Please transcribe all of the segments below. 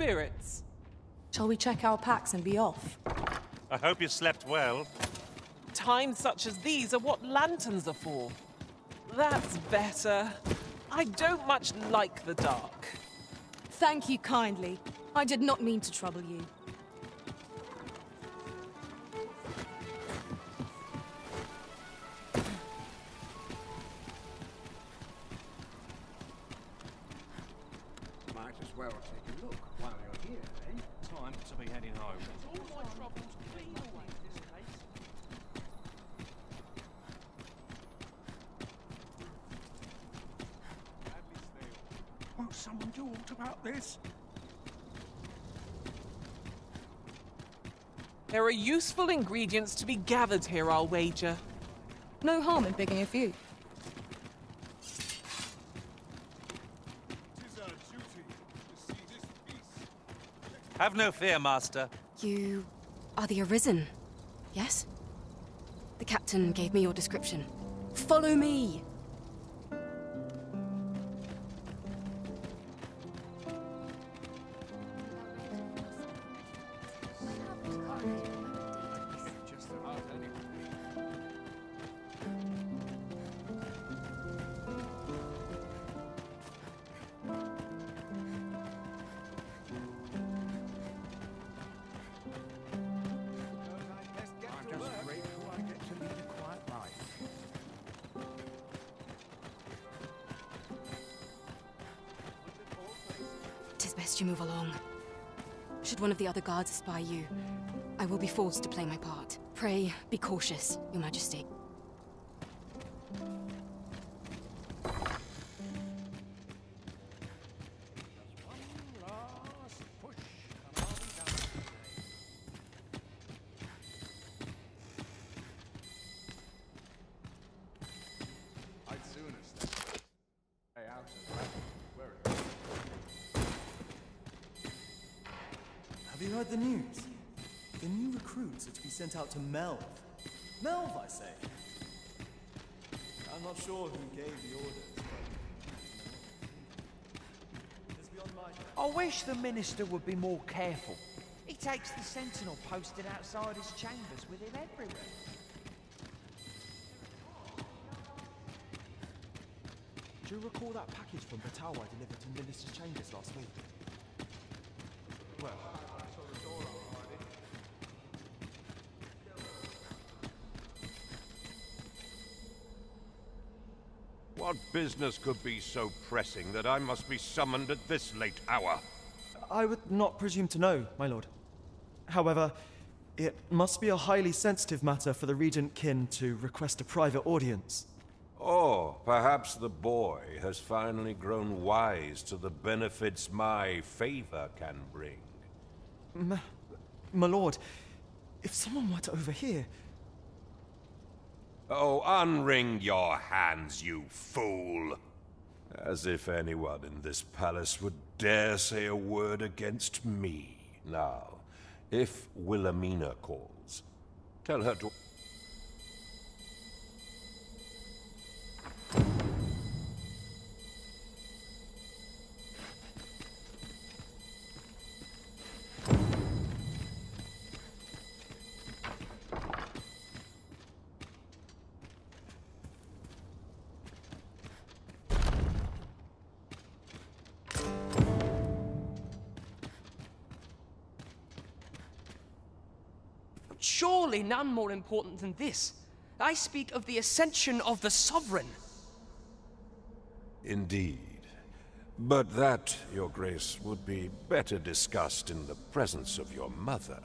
spirits? Shall we check our packs and be off? I hope you slept well. Times such as these are what lanterns are for. That's better. I don't much like the dark. Thank you kindly. I did not mean to trouble you. Useful ingredients to be gathered here, I'll wager. No harm in picking a few. Have no fear, Master. You are the Arisen, yes? The captain gave me your description. Follow me! Other guards espy you, I will be forced to play my part. Pray, be cautious, your majesty. Out to Melve. Melve, I say. I'm not sure who gave the orders, but it's beyond my. I wish the minister would be more careful. He takes the sentinel posted outside his chambers with him everywhere. Do you recall that package from Battahl delivered to Minister's chambers last week? Business could be so pressing that I must be summoned at this late hour? I would not presume to know, my lord. However, it must be a highly sensitive matter for the regent kin to request a private audience. Or perhaps the boy has finally grown wise to the benefits my favor can bring. Ma- my lord, if someone were to overhear, Oh, unring your hands, you fool! As if anyone in this palace would dare say a word against me. Now, if Wilhelmina calls, tell her to. None more important than this. I speak of the ascension of the sovereign. Indeed. But that, Your Grace, would be better discussed in the presence of your mother.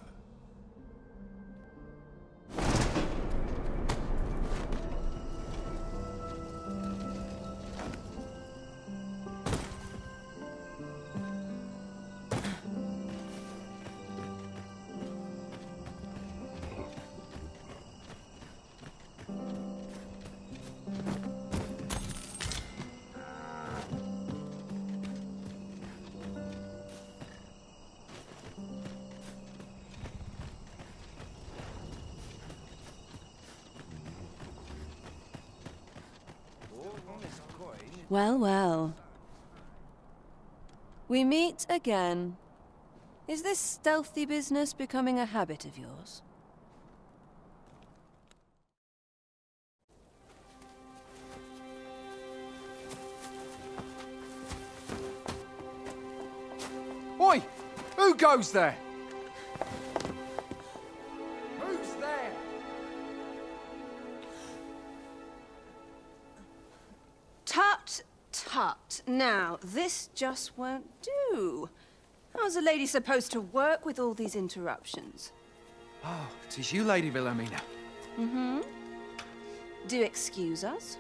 Well, well. We meet again. Is this stealthy business becoming a habit of yours? Oi! Who goes there? Now, this just won't do. How's a lady supposed to work with all these interruptions? Oh, it is you, Lady Wilhelmina. Mm-hmm. Do excuse us.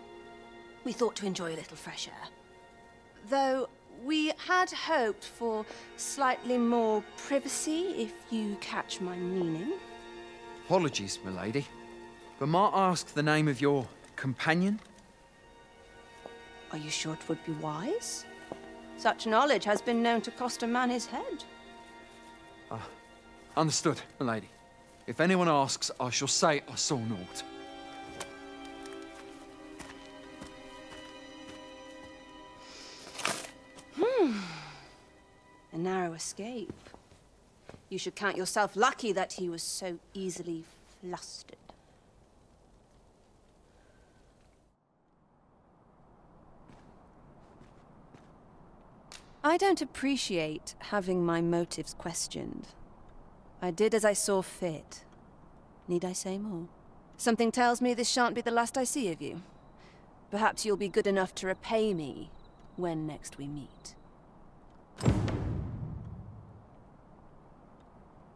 We thought to enjoy a little fresh air. Though we had hoped for slightly more privacy, if you catch my meaning. Apologies, milady. But might I ask the name of your companion? Are you sure it would be wise? Such knowledge has been known to cost a man his head. Ah, understood, milady. If anyone asks, I shall say I saw naught. Hmm. A narrow escape. You should count yourself lucky that he was so easily flustered. I don't appreciate having my motives questioned. I did as I saw fit. Need I say more? Something tells me this shan't be the last I see of you. Perhaps you'll be good enough to repay me when next we meet.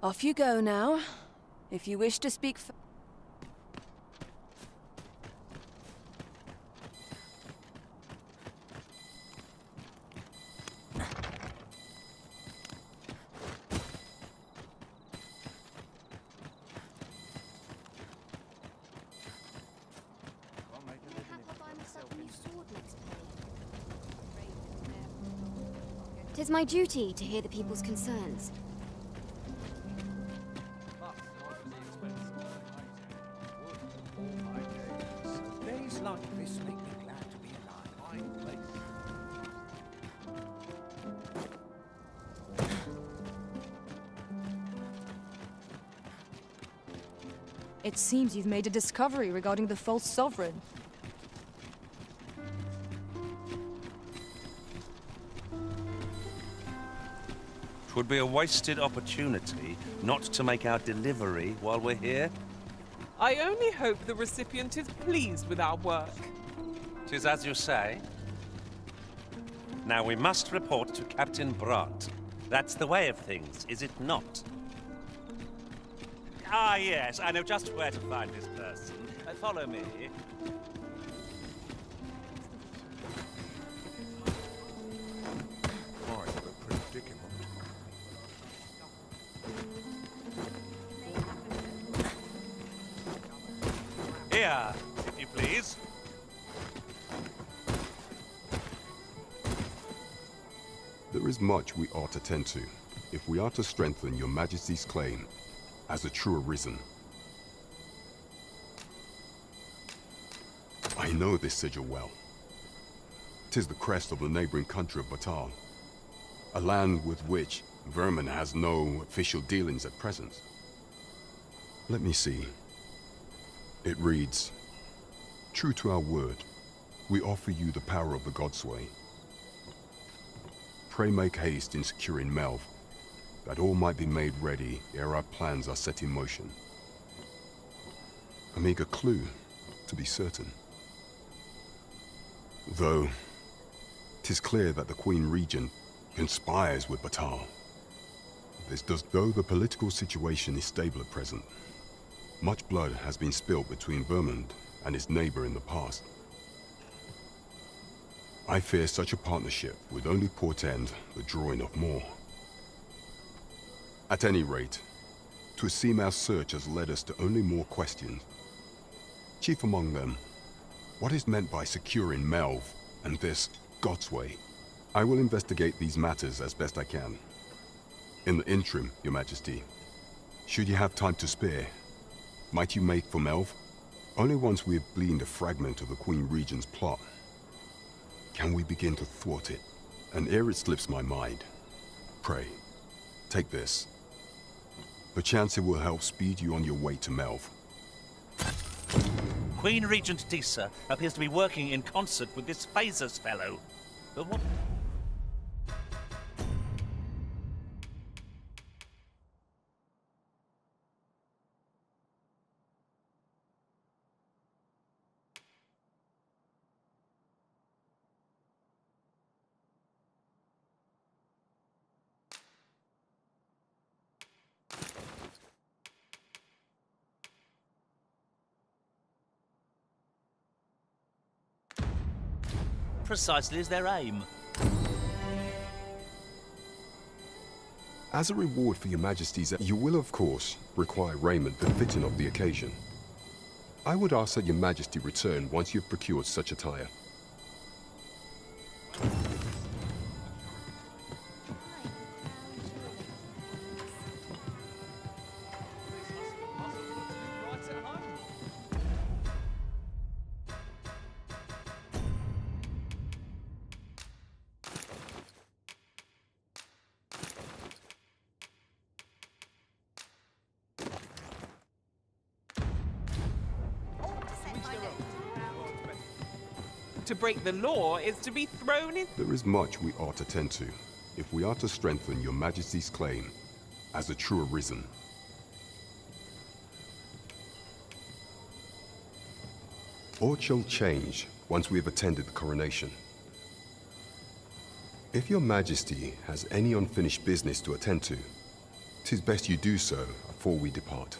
Off you go now. If you wish to speak f- Tis my duty to hear the people's concerns. Days like this make me glad to be alive. Fine place. It seems you've made a discovery regarding the false sovereign. Twould be a wasted opportunity not to make our delivery while we're here. I only hope the recipient is pleased with our work. Tis as you say. Now we must report to Captain Brant. That's the way of things, is it not? Ah, yes, I know just where to find this person. Uh, follow me. Much we ought to tend to, if we are to strengthen your majesty's claim as a true arisen. I know this sigil well. Tis the crest of the neighboring country of Battahl, a land with which Vermund has no official dealings at present. Let me see. It reads, True to our word, we offer you the power of the Godsway. Pray make haste in securing Melve, that all might be made ready ere our plans are set in motion. A meager clue, to be certain. Though, tis clear that the Queen Regent conspires with Battahl. This does, though the political situation is stable at present. Much blood has been spilt between Vermund and his neighbor in the past. I fear such a partnership would only portend the drawing of more. At any rate, to seem our search has led us to only more questions. Chief among them, what is meant by securing Melve and this Godsway? I will investigate these matters as best I can. In the interim, Your Majesty, should you have time to spare, might you make for Melve? Only once we have gleaned a fragment of the Queen Regent's plot, can we begin to thwart it. And ere it slips my mind, pray, Take this. Perchance it will help speed you on your way to Melve. Queen Regent Disa appears to be working in concert with this Phaesus fellow. But what... Precisely is their aim. As a reward for your majesties, you will of course require raiment befitting of the occasion. I would ask that your majesty return once you've procured such attire. The law is to be thrown in. There is much we ought to tend to, if we are to strengthen your majesty's claim as a true arisen. Aught shall change once we have attended the coronation. If your majesty has any unfinished business to attend to, tis best you do so before we depart.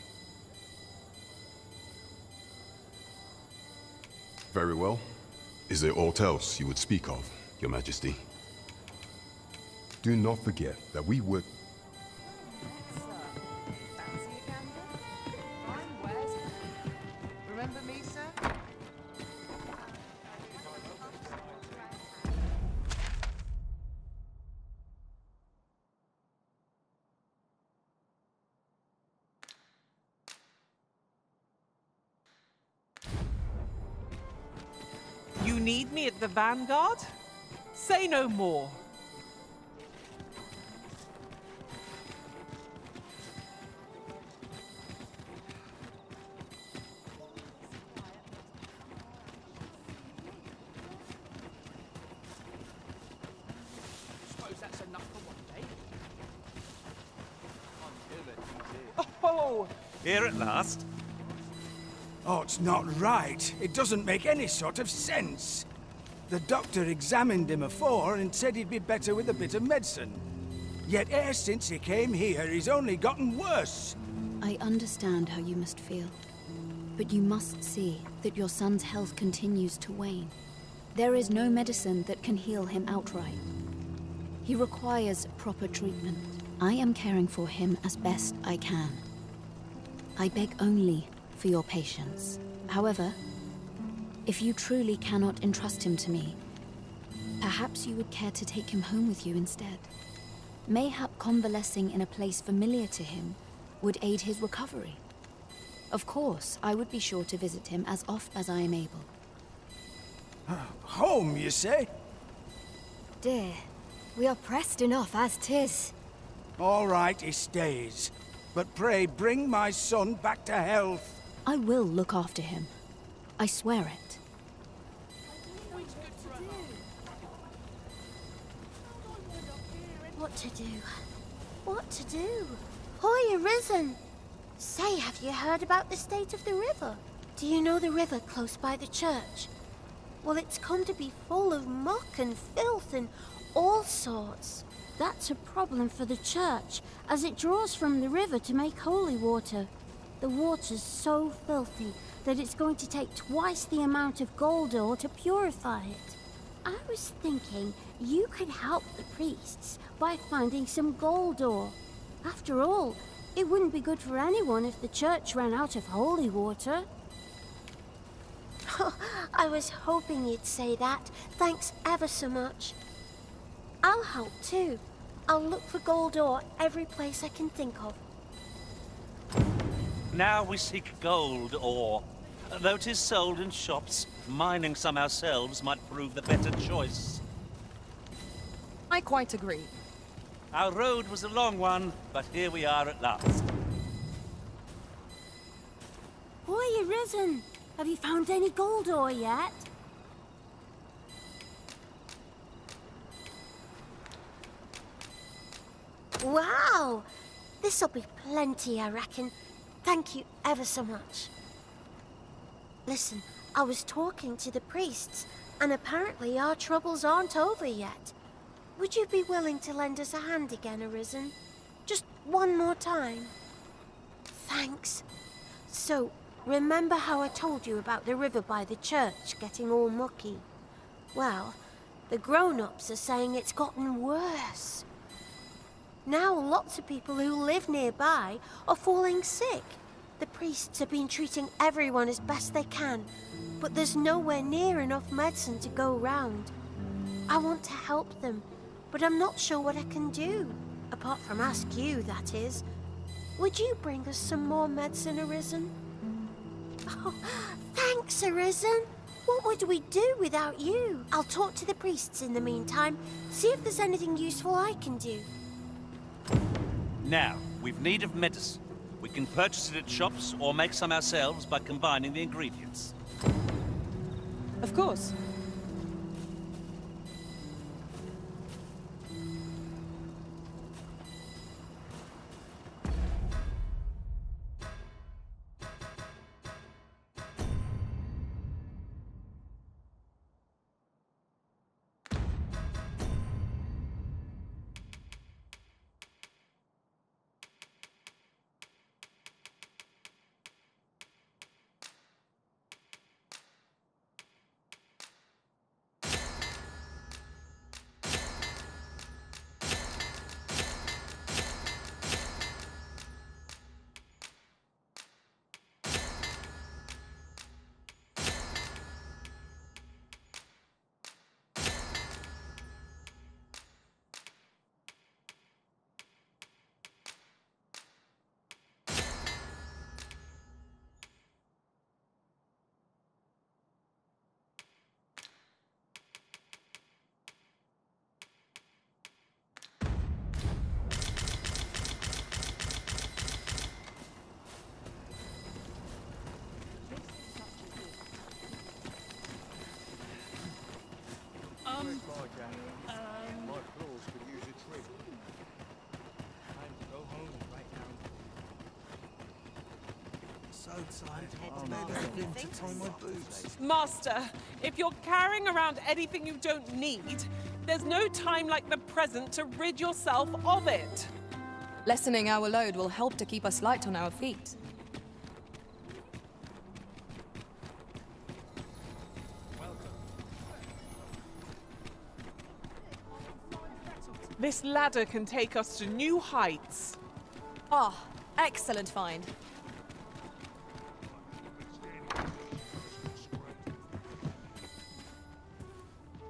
Very well. Is there aught else you would speak of, your majesty? Do not forget that we work... Vanguard? Say no more. Suppose that's enough for one day. Oh! Here at last. Oh, it's not right. It doesn't make any sort of sense. The doctor examined him afore and said he'd be better with a bit of medicine. Yet e'er since he came here, he's only gotten worse. I understand how you must feel. But you must see that your son's health continues to wane. There is no medicine that can heal him outright. He requires proper treatment. I am caring for him as best I can. I beg only for your patience. However, if you truly cannot entrust him to me, perhaps you would care to take him home with you instead. Mayhap convalescing in a place familiar to him would aid his recovery. Of course, I would be sure to visit him as oft as I am able. Home, you say? Dear, we are pressed enough as tis. All right, he stays. But pray bring my son back to health. I will look after him. I swear it. To do? What to do? Hoy, Arisen! Say, have you heard about the state of the river? Do you know the river close by the church? Well, it's come to be full of muck and filth and all sorts. That's a problem for the church, as it draws from the river to make holy water. The water's so filthy that it's going to take twice the amount of gold ore to purify it. I was thinking you could help the priests by finding some gold ore. After all, it wouldn't be good for anyone if the church ran out of holy water. I was hoping you'd say that. Thanks ever so much. I'll help too. I'll look for gold ore every place I can think of. Now we seek gold ore. Though Though 'tis sold in shops, mining some ourselves might prove the better choice. I quite agree. Our road was a long one, but here we are at last. Hoya Risen! Have you found any gold ore yet? Wow! This'll be plenty, I reckon. Thank you ever so much. Listen, I was talking to the priests, and apparently our troubles aren't over yet. Would you be willing to lend us a hand again, Arisen? Just one more time? Thanks. So, remember how I told you about the river by the church getting all mucky? Well, the grown-ups are saying it's gotten worse. Now lots of people who live nearby are falling sick. The priests have been treating everyone as best they can, but there's nowhere near enough medicine to go round. I want to help them, but I'm not sure what I can do. Apart from ask you, that is. Would you bring us some more medicine, Arisen? Oh, thanks, Arisen. What would we do without you? I'll talk to the priests in the meantime, see if there's anything useful I can do. Now, we've need of medicine. We can purchase it at shops or make some ourselves by combining the ingredients. Of course. Master, if you're carrying around anything you don't need, there's no time like the present to rid yourself of it. Lessening our load will help to keep us light on our feet. This ladder can take us to new heights. Ah, excellent find.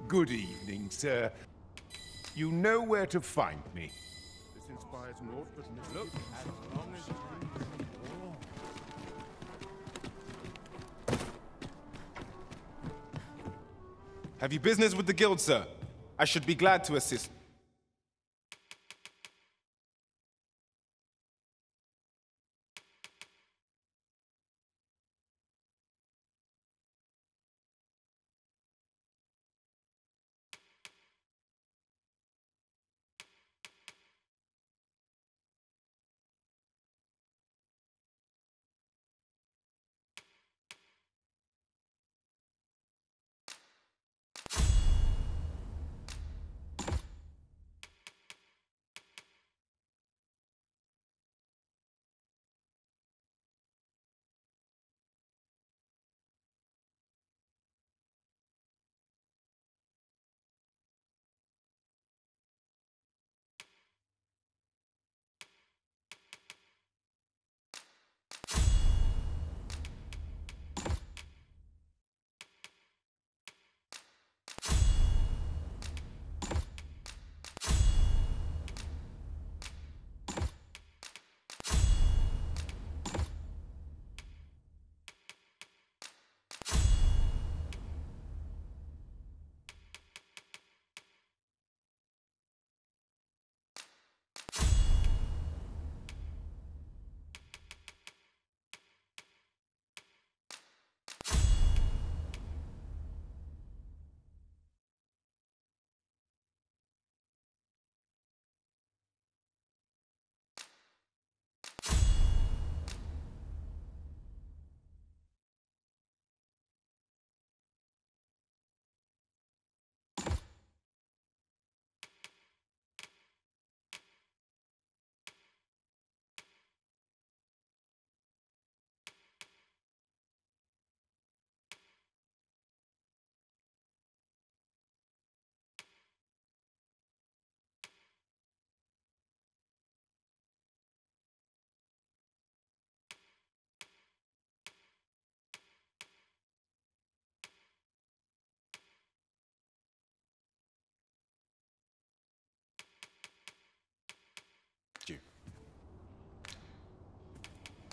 Good evening, sir. You know where to find me. This inspires naught but look as long as Have you business with the guild, sir? I should be glad to assist.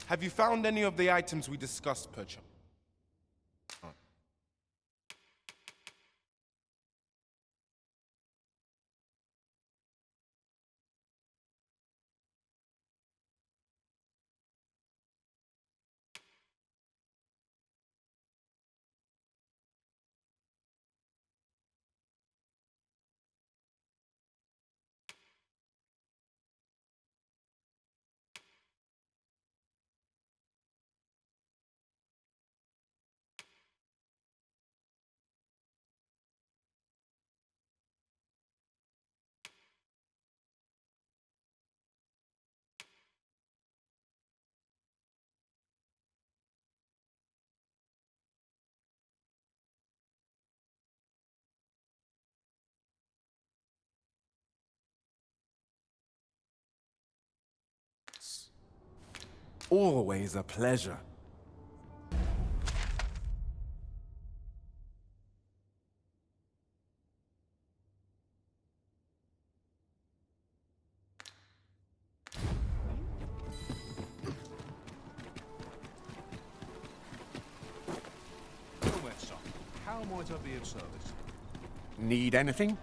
Have you found any of the items we discussed, Percham? Always a pleasure. How might I be of service? Need anything?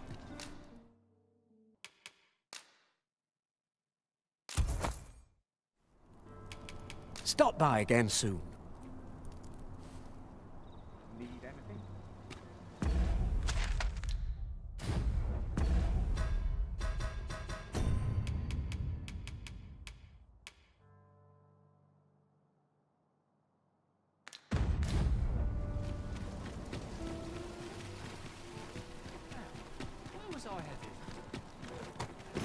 Stop by again soon.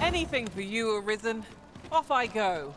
Anything? For you, Arisen. Off I go.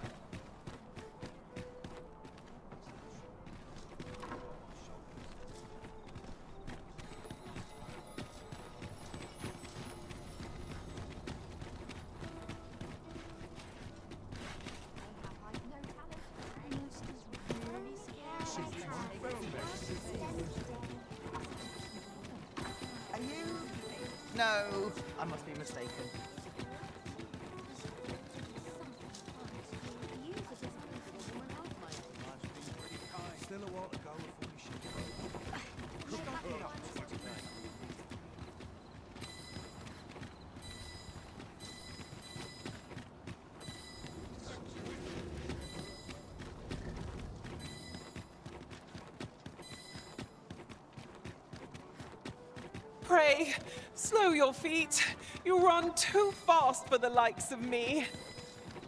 Your feet. You run too fast for the likes of me.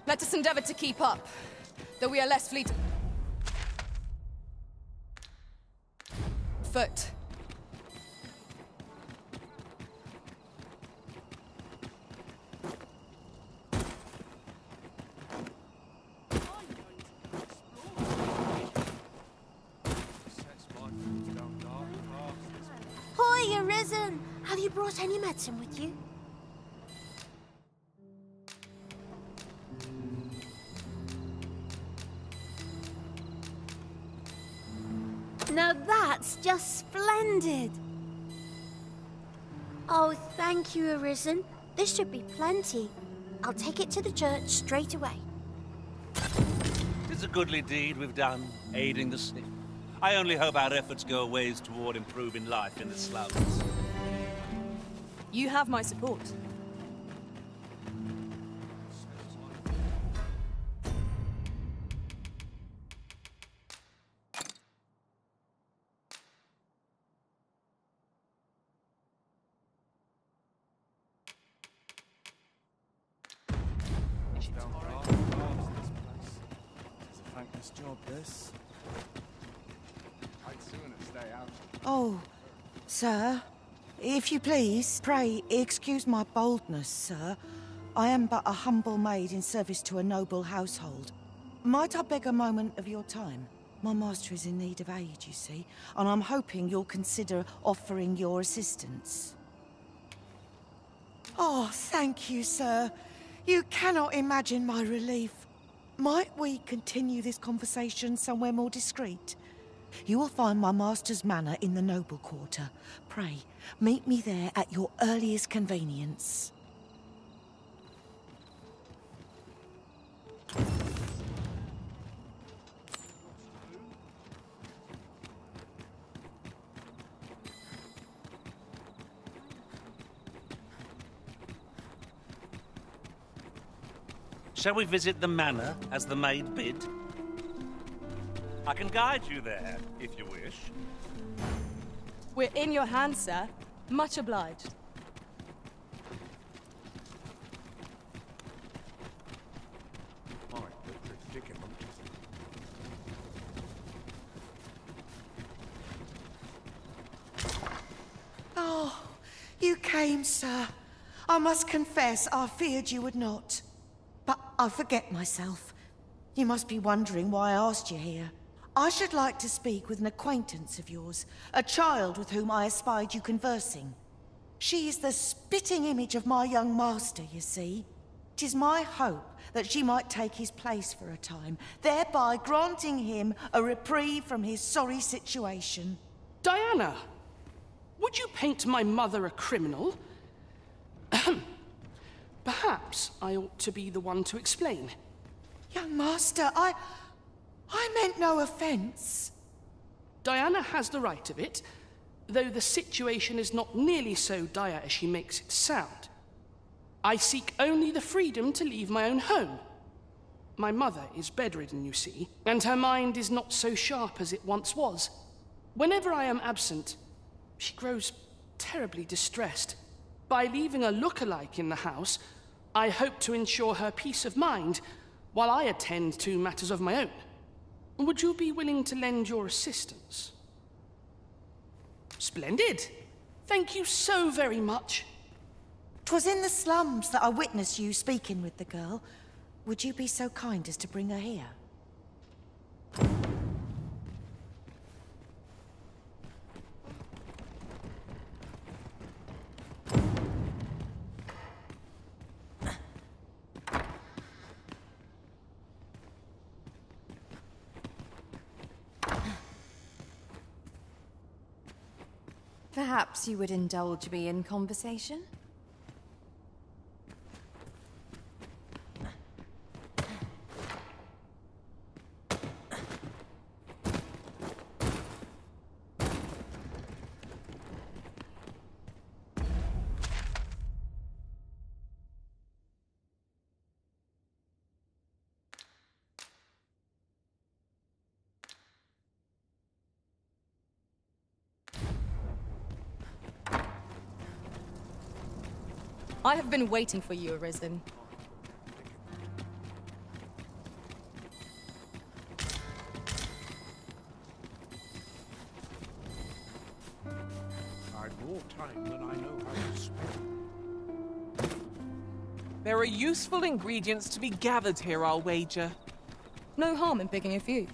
Let us endeavor to keep up, though we are less fleet. Foot. Thank. This should be plenty. I'll take it to the church straight away. It's a goodly deed we've done, aiding the sick. I only hope our efforts go a ways toward improving life in the slums. You have my support. Please, pray excuse my boldness, sir. I am but a humble maid in service to a noble household. Might I beg a moment of your time? My master is in need of aid, you see, and I'm hoping you'll consider offering your assistance. Oh, thank you, sir. You cannot imagine my relief. Might we continue this conversation somewhere more discreet? You will find my master's manor in the noble quarter. Pray, meet me there at your earliest convenience. Shall we visit the manor as the maid bid? I can guide you there, if you wish. We're in your hands, sir. Much obliged. Oh, you came, sir. I must confess, I feared you would not. But I forget myself. You must be wondering why I asked you here. I should like to speak with an acquaintance of yours, a child with whom I espied you conversing. She is the spitting image of my young master, you see. Tis my hope that she might take his place for a time, thereby granting him a reprieve from his sorry situation. Diana, would you paint my mother a criminal? Perhaps I ought to be the one to explain. Young master, I... I meant no offence. Diana has the right of it, though the situation is not nearly so dire as she makes it sound. I seek only the freedom to leave my own home. My mother is bedridden, you see, and her mind is not so sharp as it once was. Whenever I am absent, she grows terribly distressed. By leaving a look-alike in the house, I hope to ensure her peace of mind while I attend to matters of my own. Would you be willing to lend your assistance? Splendid. Thank you so very much. 'Twas in the slums that I witnessed you speaking with the girl. Would you be so kind as to bring her here? Perhaps you would indulge me in conversation? I have been waiting for you, Arisen. I've more time than I know how to spend. There are useful ingredients to be gathered here, I'll wager. No harm in picking a few.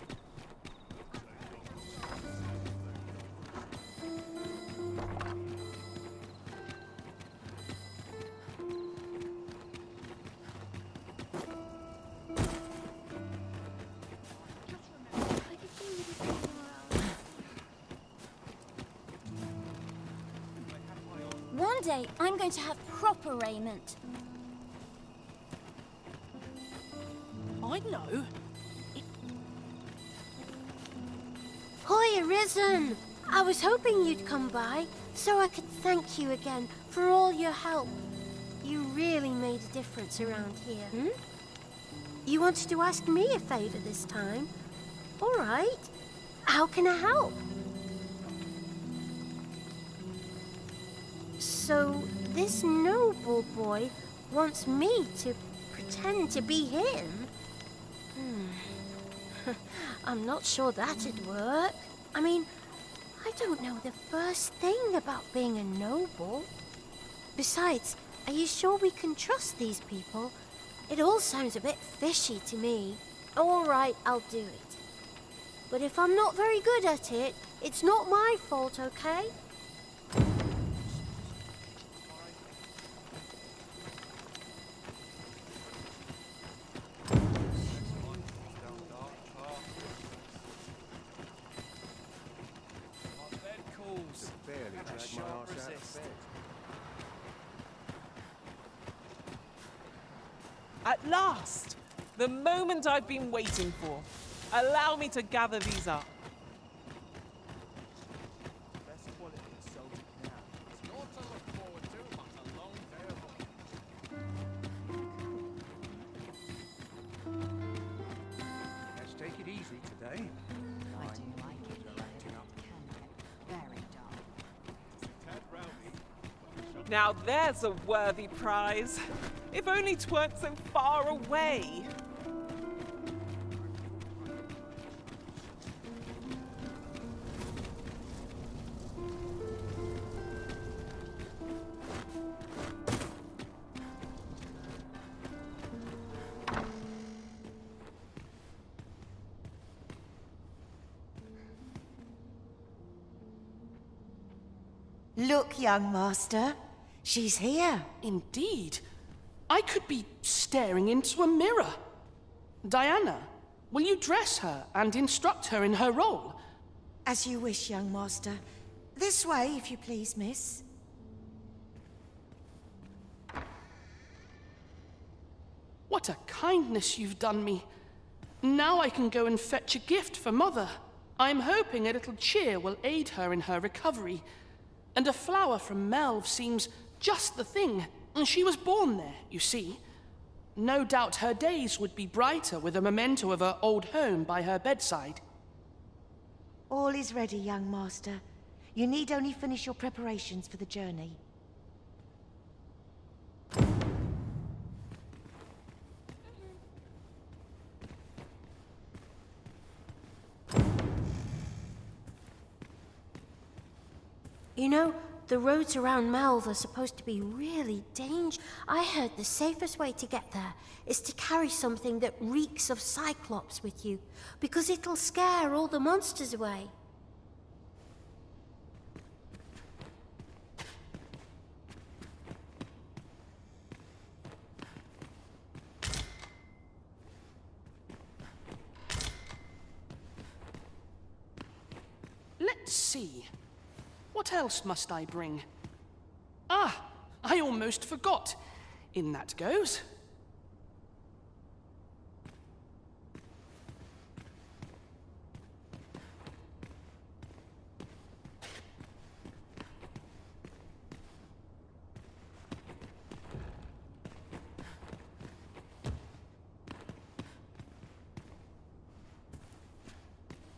Raiment. I know. Hoy, Arisen! I was hoping you'd come by, so I could thank you again for all your help. You really made a difference around here. Hmm? You wanted to ask me a favor this time? All right. How can I help? So, this noble boy wants me to pretend to be him? Hmm. I'm not sure that'd work. I mean, I don't know the first thing about being a noble. Besides, are you sure we can trust these people? It all sounds a bit fishy to me. All right, I'll do it. But if I'm not very good at it, it's not my fault, okay? Moment I've been waiting for. Allow me to gather these up. Best quality is sold now. It's not to look forward to, but a long day of treat today. I do like it here. Can get very dark. Now there's a worthy prize. If only 'tweren't so far away. Young master. She's here. Indeed. I could be staring into a mirror. Diana, will you dress her and instruct her in her role? As you wish, young master. This way, if you please, miss. What a kindness you've done me. Now I can go and fetch a gift for Mother. I'm hoping a little cheer will aid her in her recovery. And a flower from Melve seems just the thing. And She was born there, you see. No doubt her days would be brighter with a memento of her old home by her bedside. All is ready, young master. You need only finish your preparations for the journey. You know, the roads around Melve are supposed to be really dangerous. I heard the safest way to get there is to carry something that reeks of Cyclops with you, because it'll scare all the monsters away. Let's see. What else must I bring? Ah, I almost forgot. In that goes.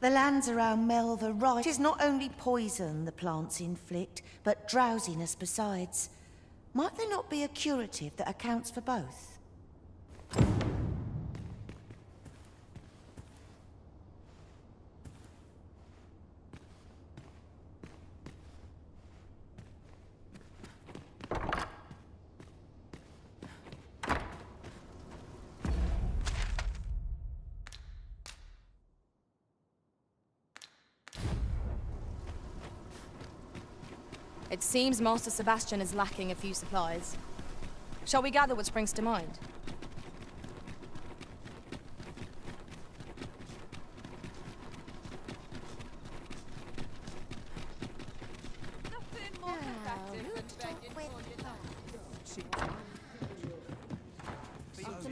The lands around Melva right. Is not only poison the plants inflict, but drowsiness besides. Might there not be a curative that accounts for both? Seems Master Sebastian is lacking a few supplies. Shall we gather what springs to mind?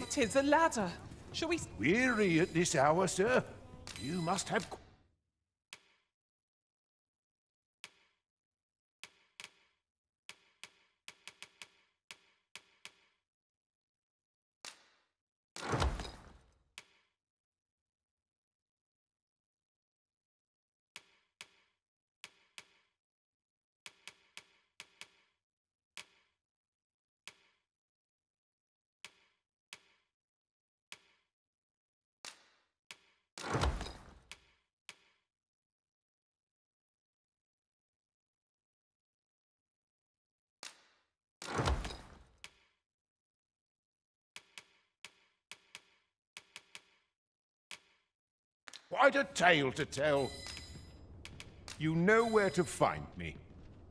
Tis a ladder. Shall we... Weary at this hour, sir? You must have... Quite a tale to tell. You know where to find me.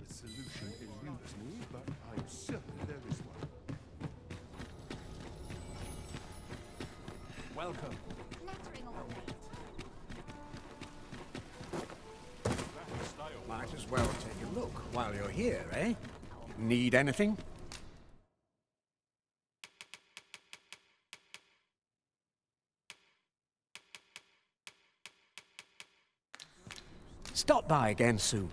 The solution eludes me, but I'm certain there is one. Welcome. Might as well take a look while you're here, eh? Need anything? Stop by again soon.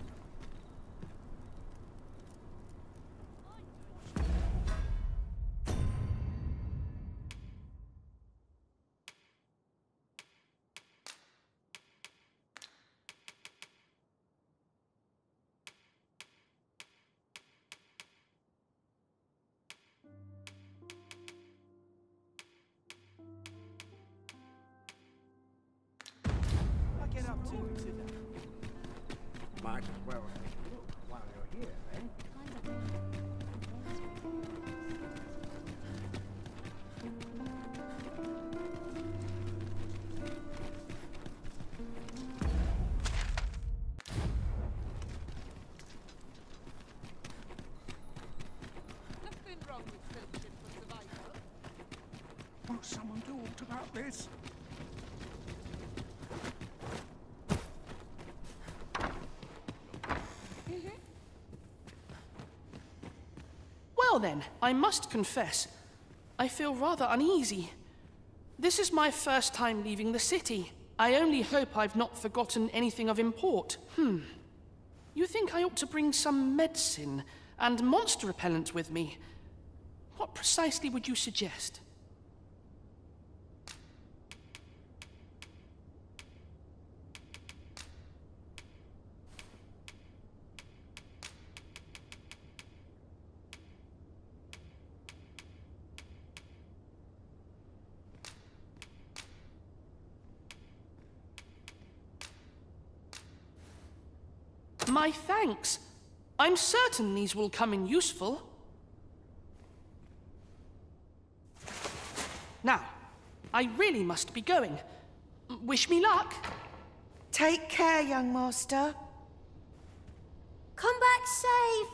Then, I must confess, I feel rather uneasy. This is my first time leaving the city. I only hope I've not forgotten anything of import. Hmm. You think I ought to bring some medicine and monster repellent with me? What precisely would you suggest? My thanks. I'm certain these will come in useful. Now, I really must be going. Wish me luck. Take care, young master. Come back safe.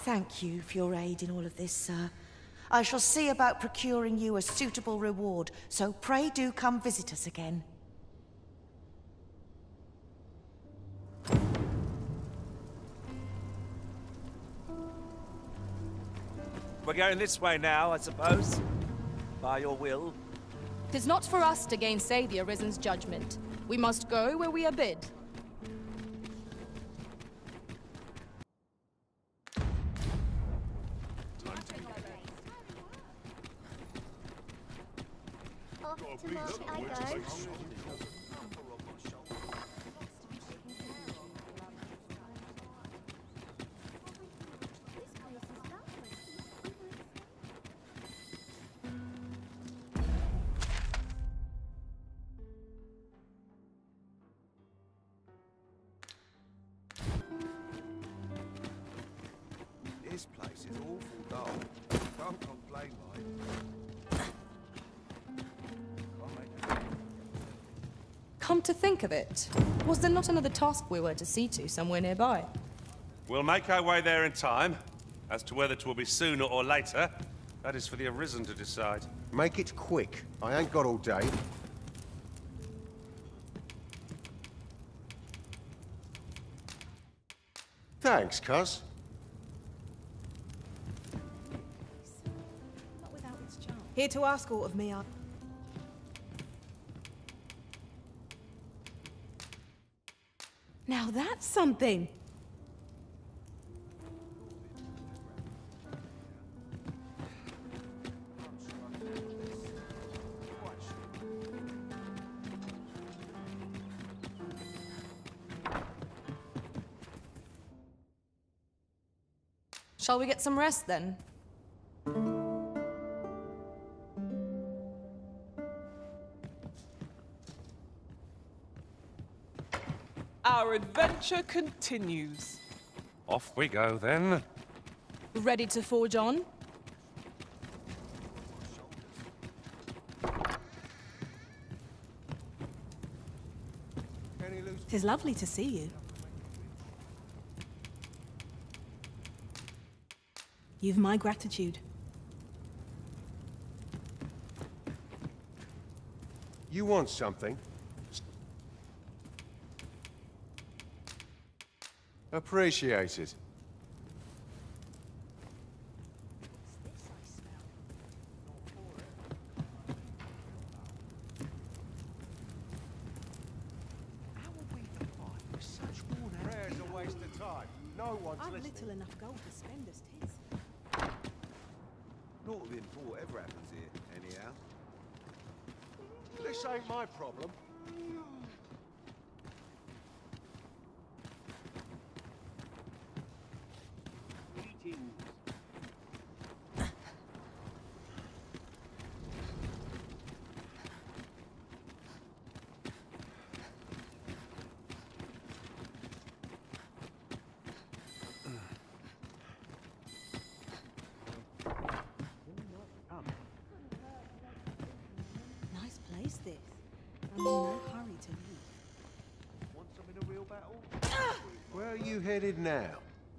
Thank you for your aid in all of this, sir. I shall see about procuring you a suitable reward, so pray do come visit us again. We're going this way now, I suppose. By your will. Tis not for us to gainsay the Arisen's judgment. We must go where we are bid. Of it, was there not another task we were to see to somewhere nearby? We'll make our way there in time. As to whether it will be sooner or later, that is for the Arisen to decide. Make it quick. I ain't got all day. Thanks, cuz. Here to ask aught of me, I... something. Shall we get some rest then? Our adventure continues. Off we go then. Ready to forge on? It is lovely to see you. You've my gratitude. You want something? Appreciated. are you headed now?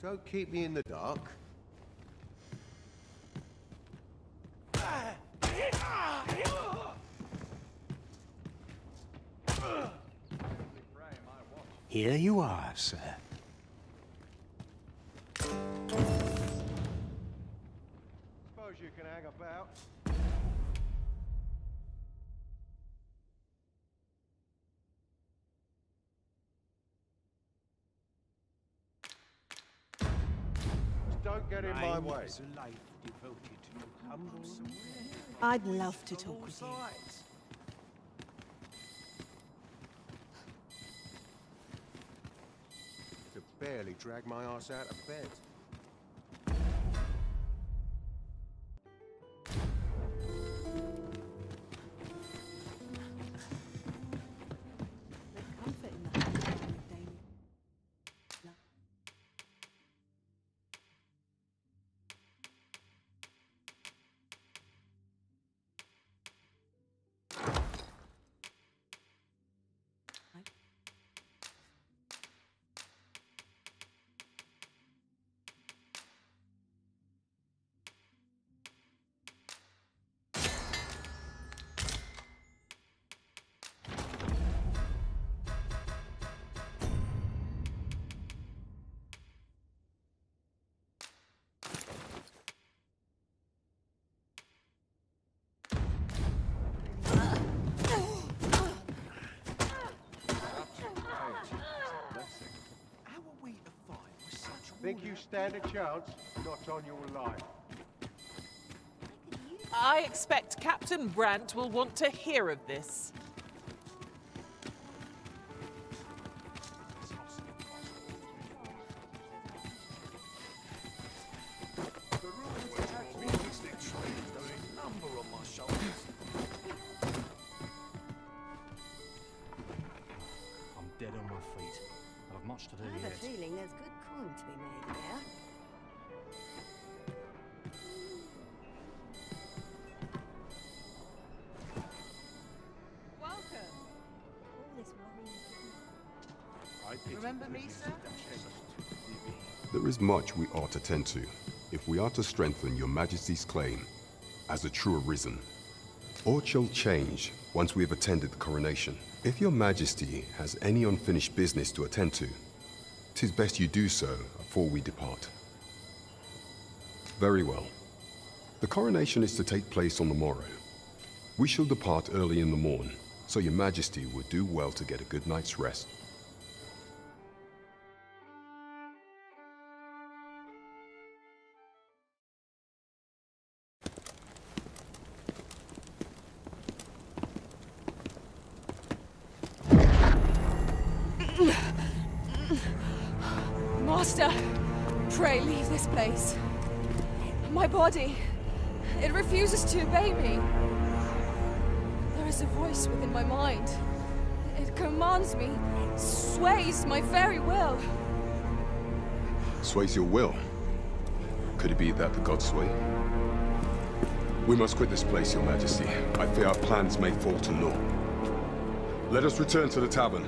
Don't keep me in the dark. Here you are, sir. My Mine way. a life devoted to humble I'd love to talk with you. Could barely drag my ass out of bed. Stand a chance? Not on your life. I expect Captain Brant will want to hear of this. We ought to tend to if we are to strengthen your majesty's claim as a true arisen. Aught shall change once we have attended the coronation. If your majesty has any unfinished business to attend to, tis best you do so before we depart. Very well. The coronation is to take place on the morrow. We shall depart early in the morn, so your majesty would do well to get a good night's rest. Sways your will. Could it be that the gods sway? We must quit this place, your majesty. I fear our plans may fall to naught. Let us return to the tavern.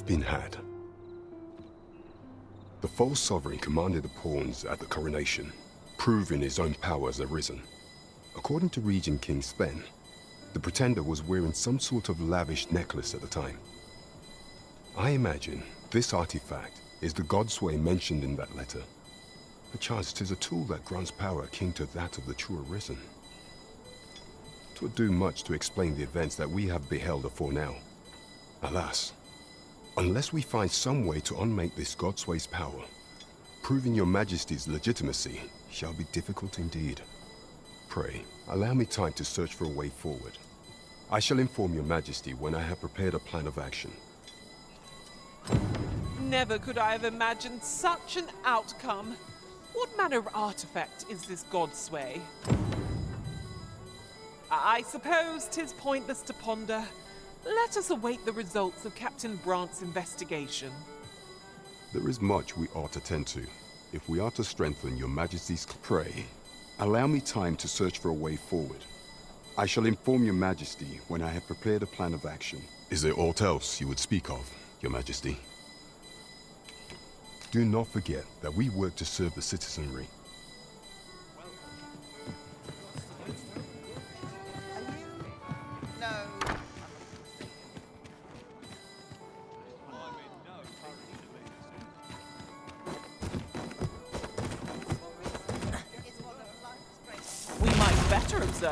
We've been had. The false sovereign commanded the pawns at the coronation, proving his own power as arisen. According to Regent King Sven, the pretender was wearing some sort of lavish necklace at the time. I imagine this artifact is the Godsway mentioned in that letter. Perchance 'tis a tool that grants power akin to that of the true arisen. Twould do much to explain the events that we have beheld afore now. Alas, unless we find some way to unmake this Godsway's power, proving your majesty's legitimacy shall be difficult indeed. Pray, allow me time to search for a way forward. I shall inform your majesty when I have prepared a plan of action. Never could I have imagined such an outcome. What manner of artifact is this Godsway? I suppose 'tis pointless to ponder. Let us await the results of Captain Brant's investigation. There is much we ought to tend to. If we are to strengthen your majesty's pray, allow me time to search for a way forward. I shall inform your majesty when I have prepared a plan of action. Is there aught else you would speak of, your majesty? Do not forget that we work to serve the citizenry.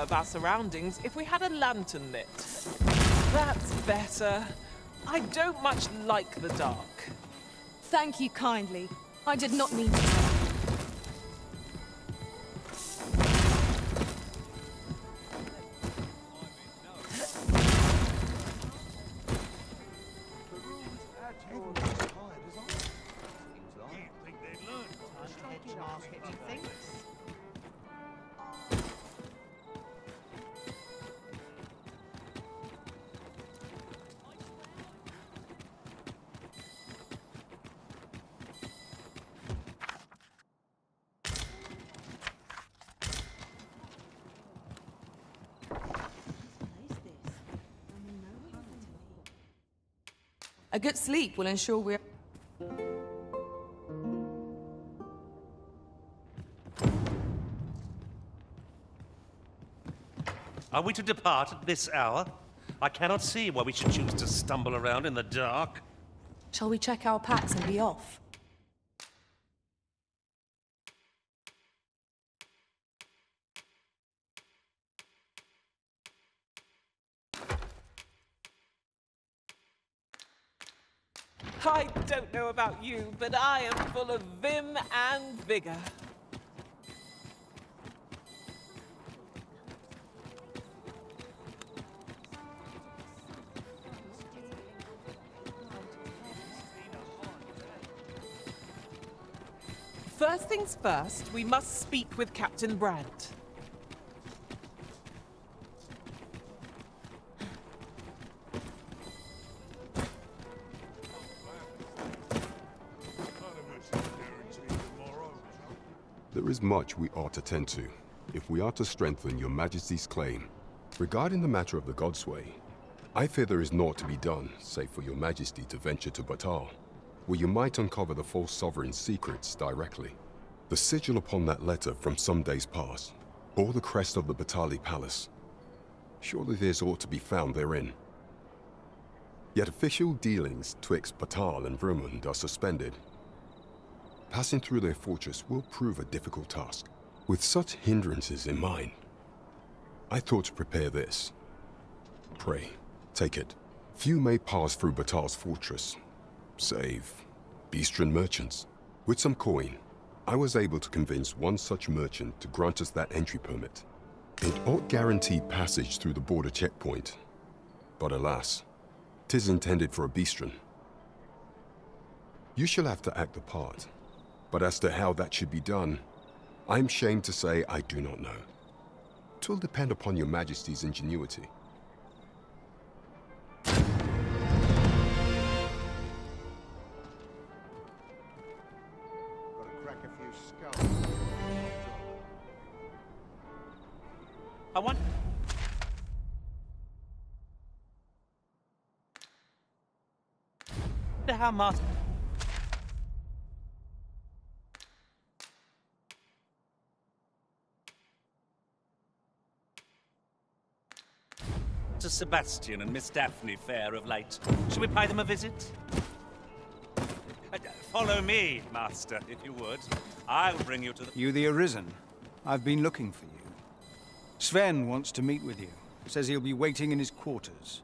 Observe our surroundings if we had a lantern lit. That's better. I don't much like the dark. Thank you kindly. I did not mean to. A good sleep will ensure we're. Are we to depart at this hour? I cannot see why we should choose to stumble around in the dark. Shall we check our packs and be off? I don't know about you, but I am full of vim and vigor. First things first, we must speak with Captain Brant. Is much we ought to tend to, if we are to strengthen your majesty's claim. Regarding the matter of the Godsway, I fear there is naught to be done, save for your majesty to venture to Battahl, where you might uncover the false sovereign's secrets directly. The sigil upon that letter from some days past bore the crest of the Battahli Palace. Surely there's ought to be found therein. Yet official dealings twixt Battahl and Vermund are suspended. Passing through their fortress will prove a difficult task. With such hindrances in mind, I thought to prepare this. Pray, take it. Few may pass through Battahl's fortress, save Beastren merchants. With some coin, I was able to convince one such merchant to grant us that entry permit. It ought guarantee passage through the border checkpoint. But alas, tis intended for a Beastren. You shall have to act the part. But as to how that should be done, I'm shamed to say I do not know. Twill depend upon your majesty's ingenuity. Gotta crack a few skulls. I want... How Master... To Sebastian and Miss Daphne fare of late. Shall we pay them a visit? Uh, Follow me, Master, if you would. I'll bring you to the... You the Arisen? I've been looking for you. Sven wants to meet with you. Says he'll be waiting in his quarters.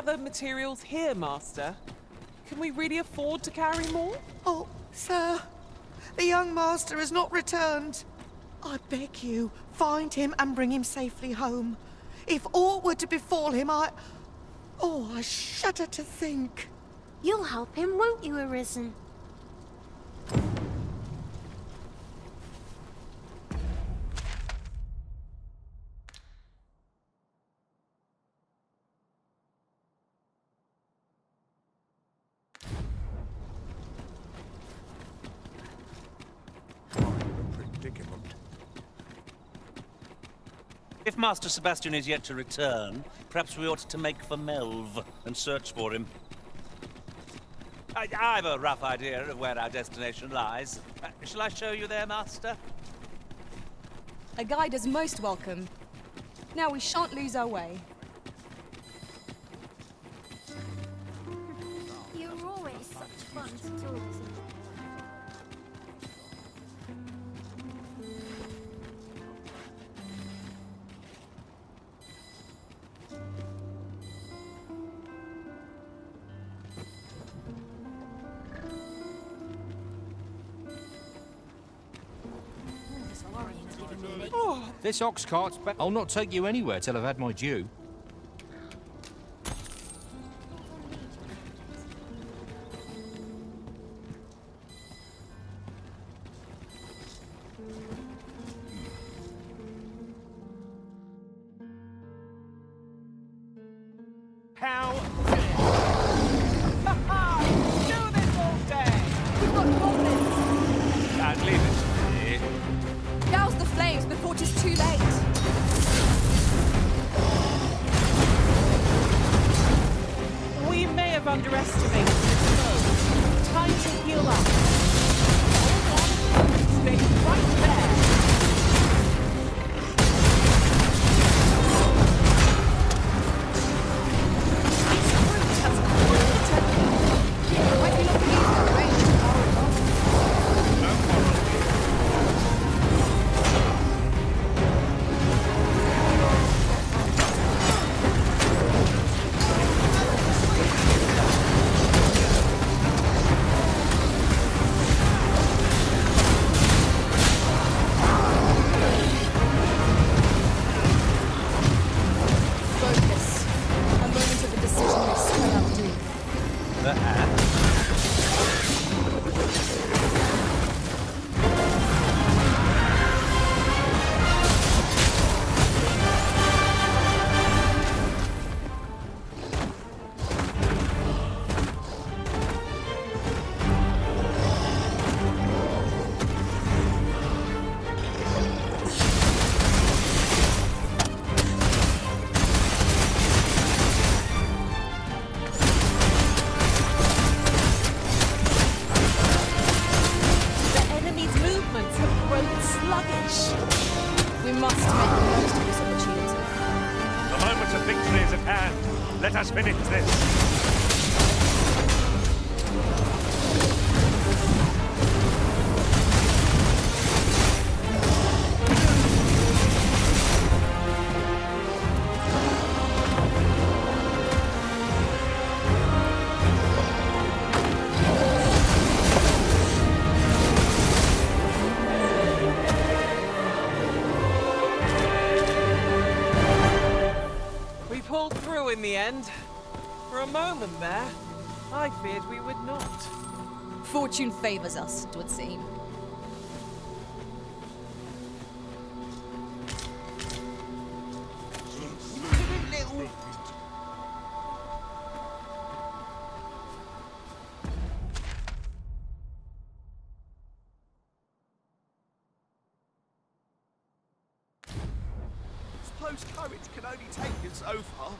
Gather materials here, Master. Can we really afford to carry more? Oh, sir, the young master has not returned. I beg you, find him and bring him safely home. If aught were to befall him, I... Oh, I shudder to think. You'll help him, won't you, Arisen? Master Sebastian is yet to return, perhaps we ought to make for Melve and search for him. I, I've a rough idea of where our destination lies. Uh, shall I show you there, Master? A guide is most welcome. Now we shan't lose our way. This ox cart's I'll not take you anywhere till I've had my due. Finish this. Fortune favors us, it would seem. Can only take you so far.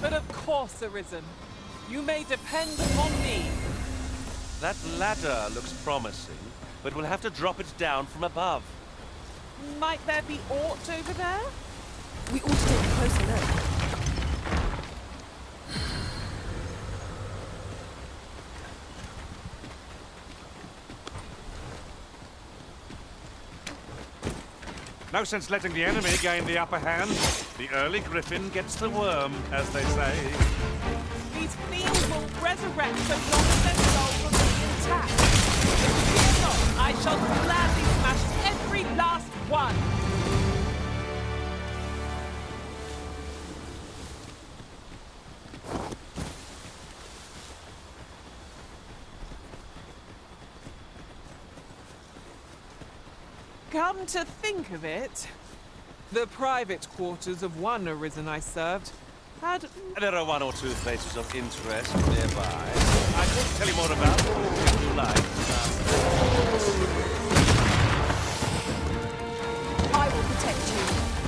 But of course, Arisen. You may depend upon me. That ladder looks promising, but we'll have to drop it down from above. Might there be aught over there? We ought to take a closer look. No sense letting the enemy gain the upper hand. The early griffin gets the worm, as they say resurrect so long as their soul remains intact. If Fear not, I shall gladly smash every last one. Come to think of it, the private quarters of one arisen I served had... There are one or two places of interest nearby. I could tell you more about them if you like. I will protect you.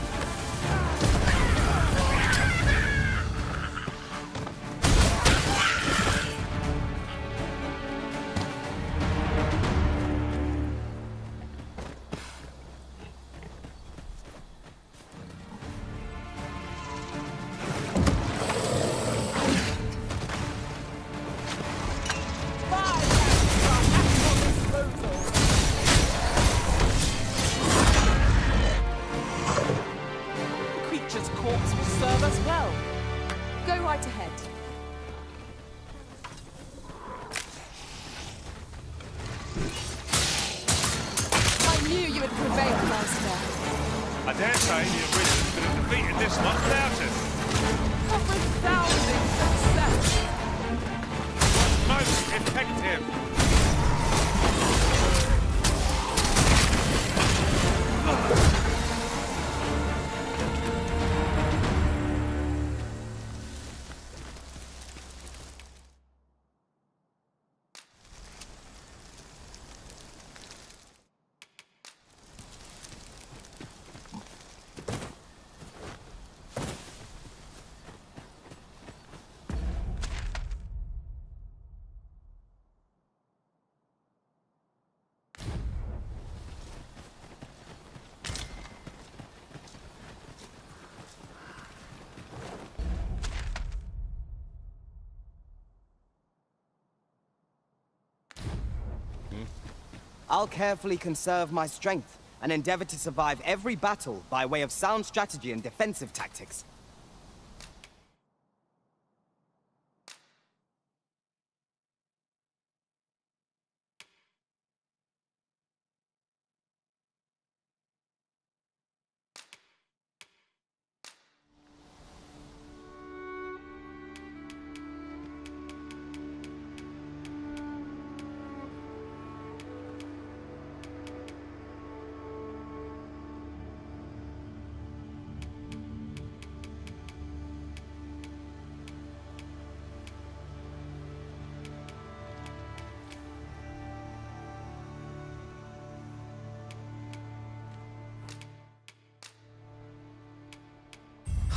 I'll carefully conserve my strength and endeavor to survive every battle by way of sound strategy and defensive tactics.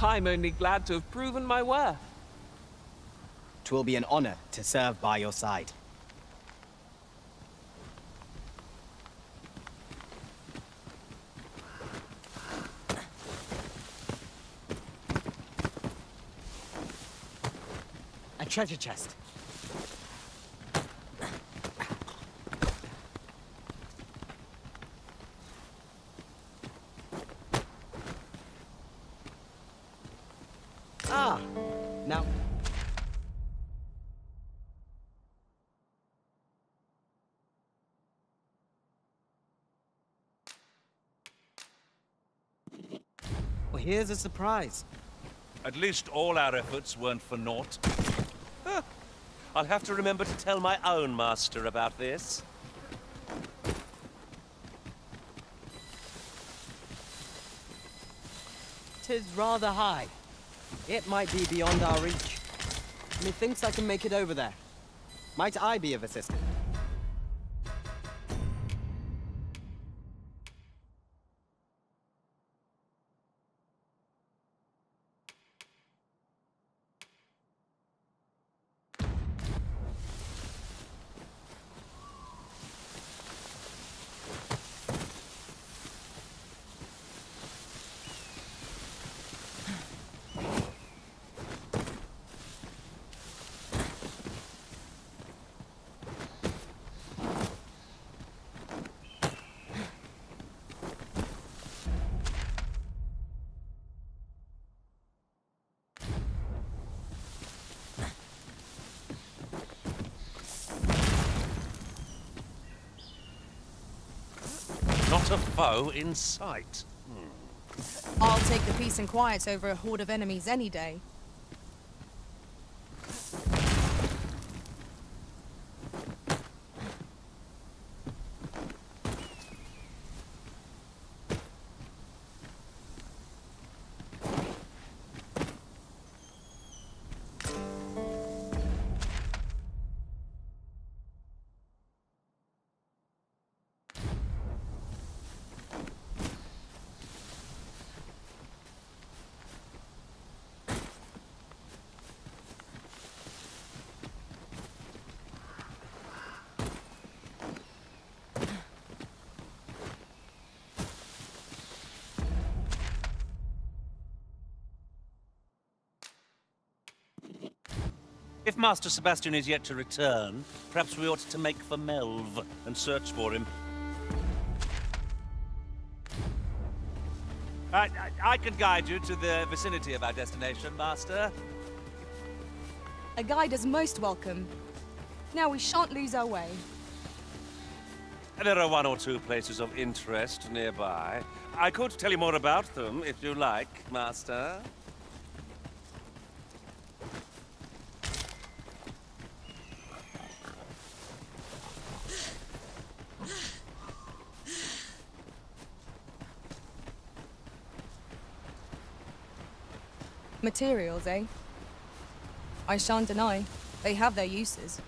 I'm only glad to have proven my worth. Twill be an honor to serve by your side. A treasure chest. Here's a surprise. At least all our efforts weren't for naught. Huh. I'll have to remember to tell my own master about this. Tis rather high. It might be beyond our reach. Methinks I can make it over there. Might I be of assistance? Not a foe in sight. I'll take the peace and quiet over a horde of enemies any day. Master Sebastian is yet to return, perhaps we ought to make for Melve and search for him. I, I, I can guide you to the vicinity of our destination, Master. A guide is most welcome. Now we shan't lose our way. There are one or two places of interest nearby. I could tell you more about them if you like, Master. Materials, eh? I shan't deny. They have their uses.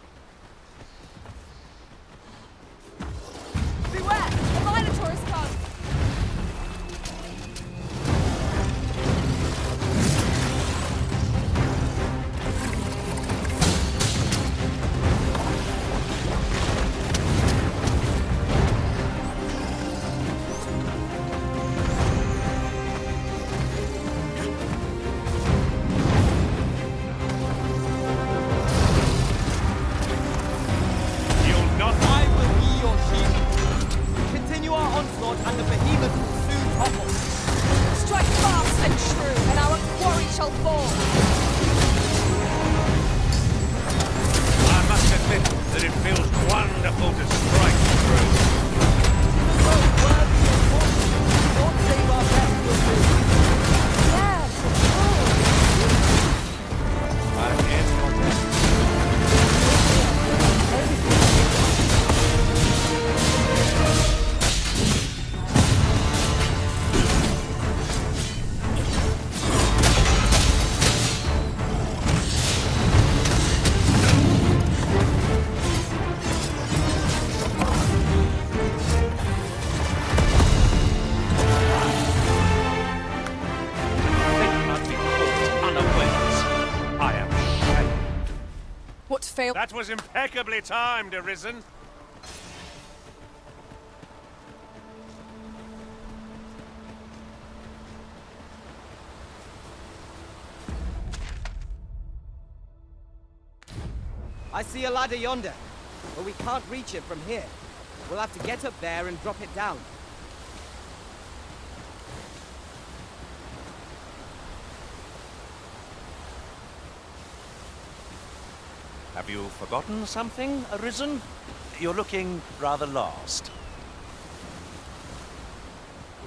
That was impeccably timed, Arisen. I see a ladder yonder, but we can't reach it from here. We'll have to get up there and drop it down. Have you forgotten something, Arisen? You're looking rather lost.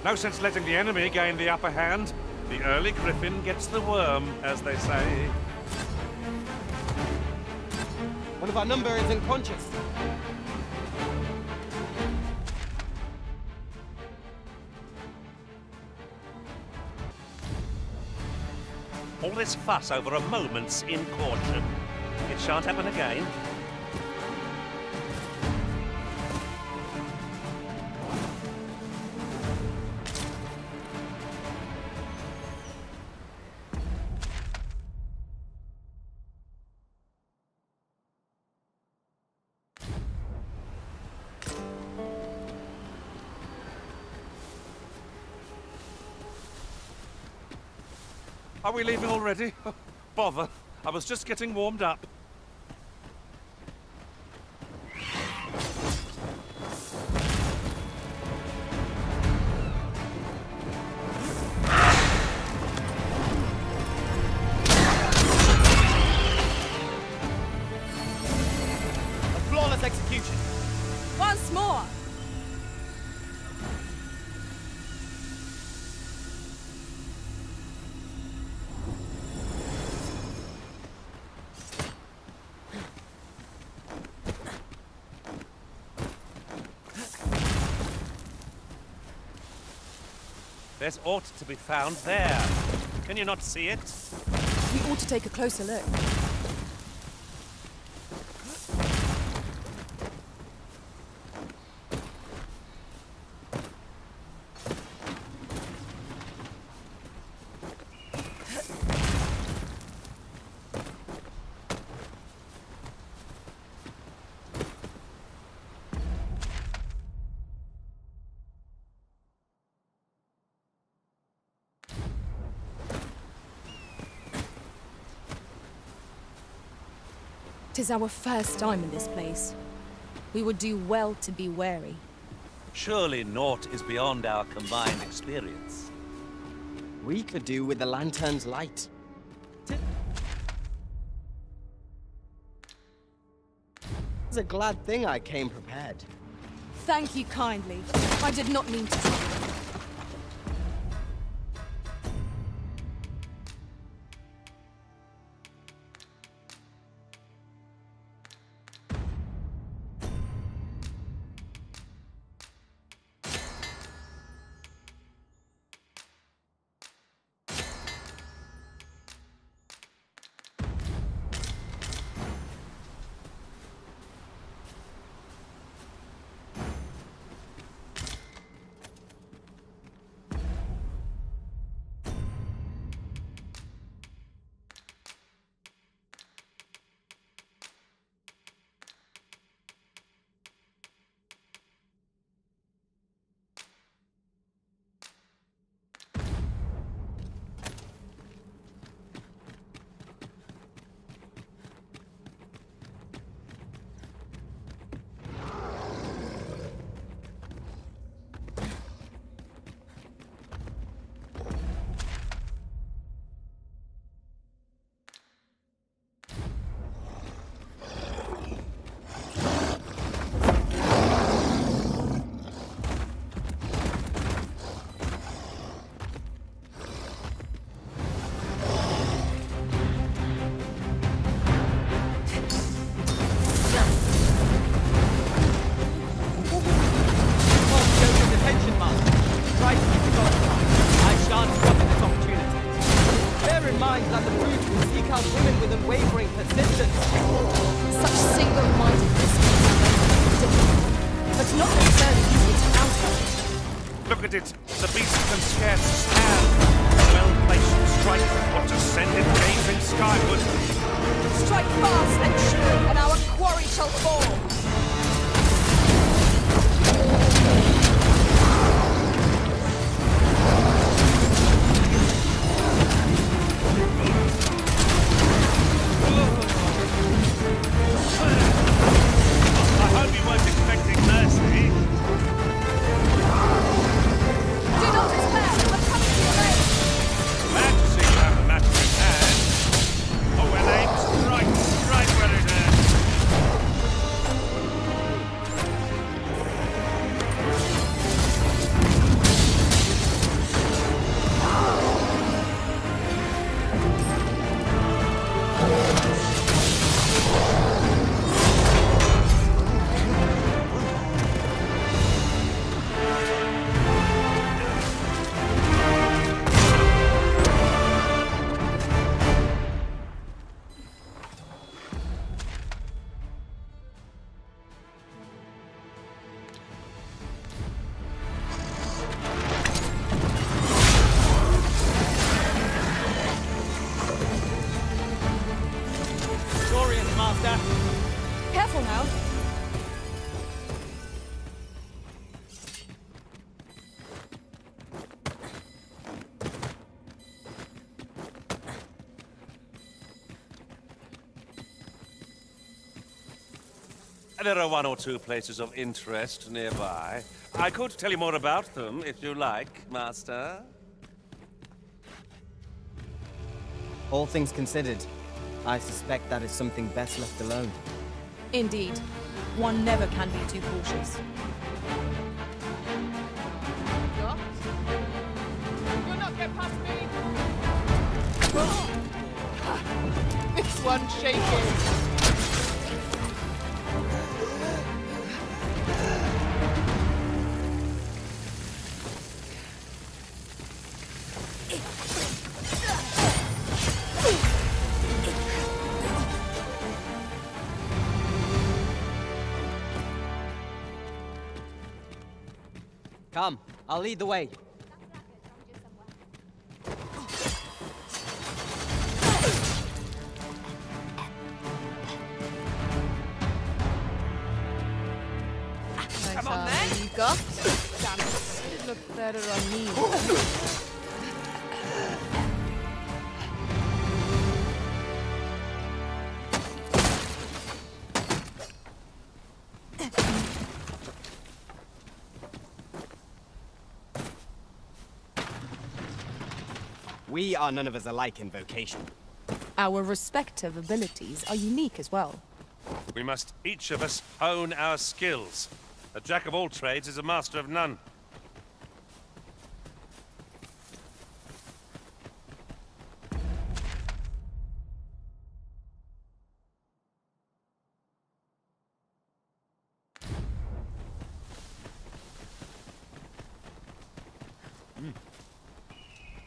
No sense letting the enemy gain the upper hand. The early griffin gets the worm, as they say. One of our number is unconscious. All this fuss over a moment's incaution. It shan't happen again. Are we leaving already? Bother. I was just getting warmed up. Aught to be found there. Can you not see it? We ought to take a closer look. Tis our first time in this place. We would do well to be wary. Surely naught is beyond our combined experience. We could do with the lantern's light. It's a glad thing I came prepared. Thank you kindly. I did not mean to. There are one or two places of interest nearby. I could tell you more about them if you like, Master. All things considered, I suspect that is something best left alone. Indeed. One never can be too cautious. I'll lead the way. We are none of us alike in vocation. Our respective abilities are unique as well. We must each of us hone our skills. A jack of all trades is a master of none.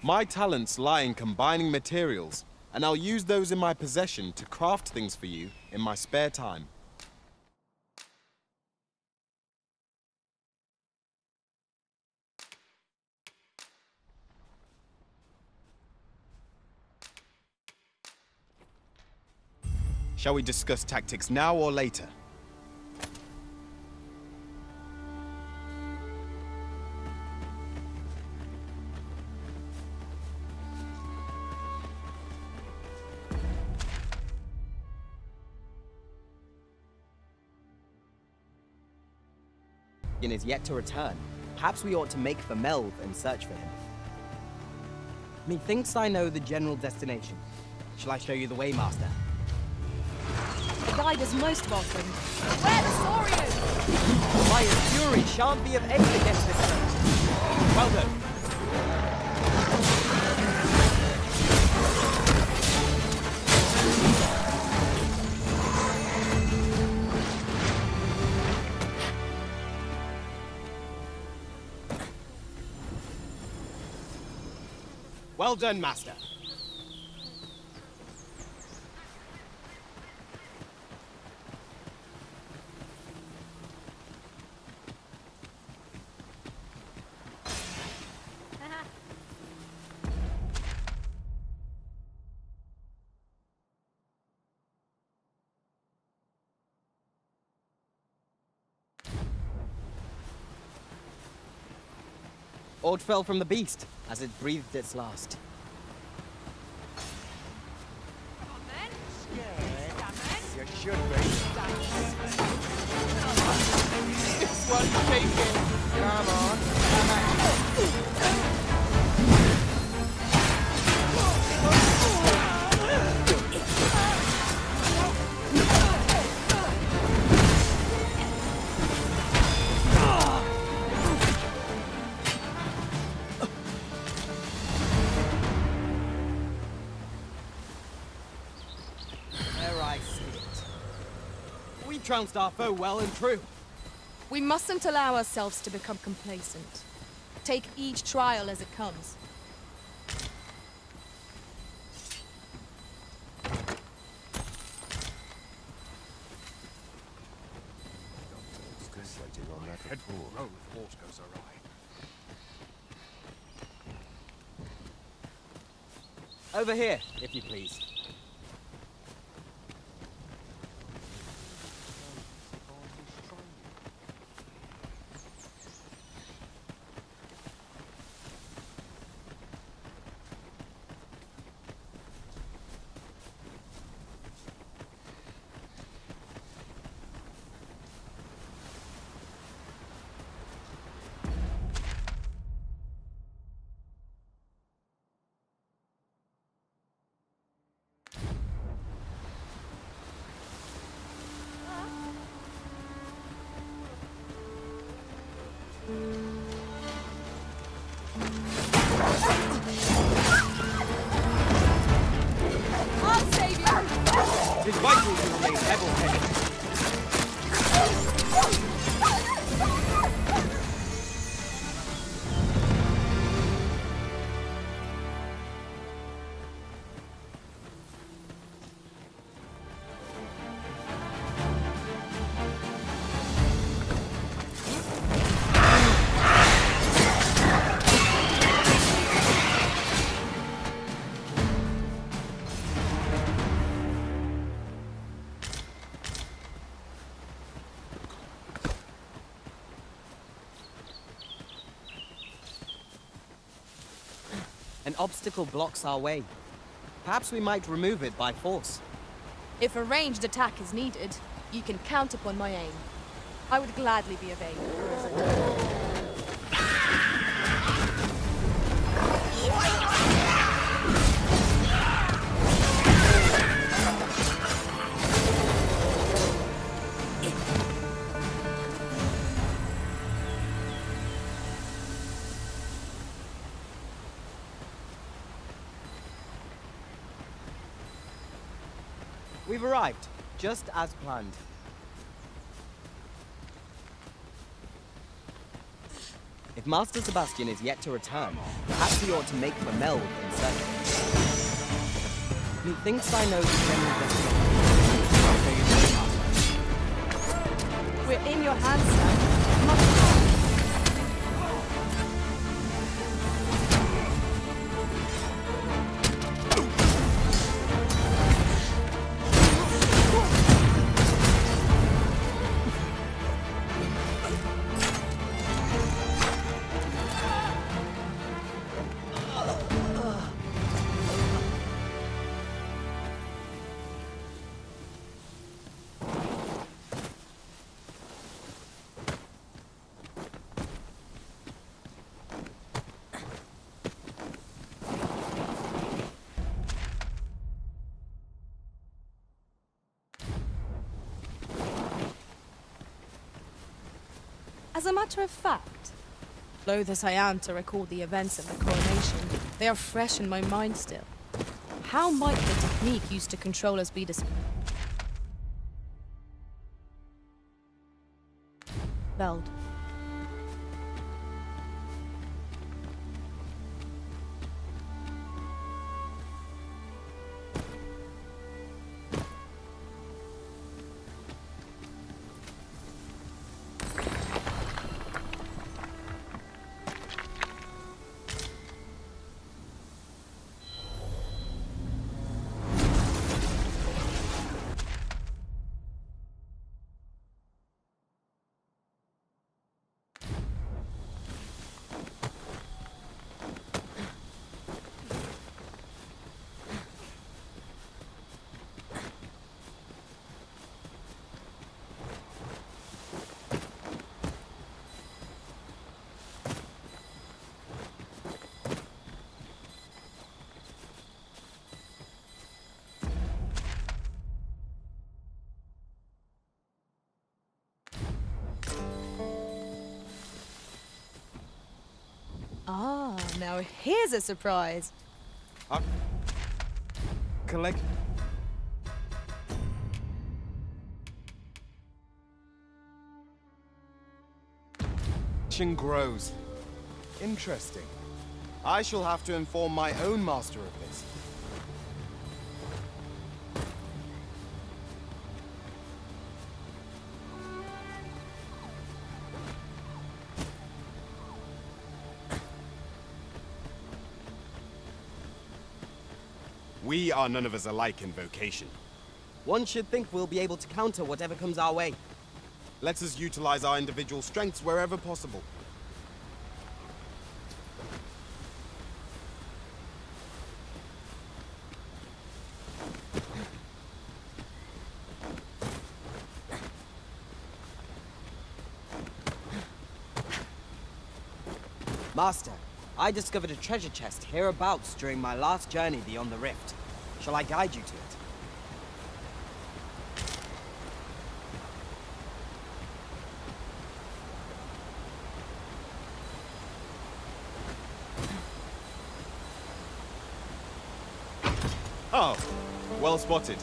My talents lie in combining materials, and I'll use those in my possession to craft things for you in my spare time. Shall we discuss tactics now or later? Is yet to return. Perhaps we ought to make for Melve and search for him. Methinks I know the general destination. Shall I show you the way, Master? The Guide is most welcome. Where the Saurians? Maya's fury shan't be of aid against this threat. Well done. Well done, Master. Fell from the beast as it breathed its last. You should be. This one's taken. Come on. Trounced our foe well and true. We mustn't allow ourselves to become complacent. Take each trial as it comes. Concentrating on that Head for report. the road if horse goes awry. Over here, if you please. Obstacle blocks our way. Perhaps we might remove it by force. If a ranged attack is needed, you can count upon my aim. I would gladly be of aid. We've arrived, just as planned. If Master Sebastian is yet to return, perhaps he ought to make for Melve in search. Methinks I know the general destination. We're in your hands, sir. As a matter of fact, loath as I am to recall the events of the coronation, they are fresh in my mind still. How might the technique used to control us be dispelled? Now here's a surprise. Uh, collect. grows. Interesting. I shall have to inform my own master of this. Are none of us alike in vocation. One should think we'll be able to counter whatever comes our way. Let us utilize our individual strengths wherever possible. Master, I discovered a treasure chest hereabouts during my last journey beyond the rift. Shall I guide you to it? Oh, well spotted.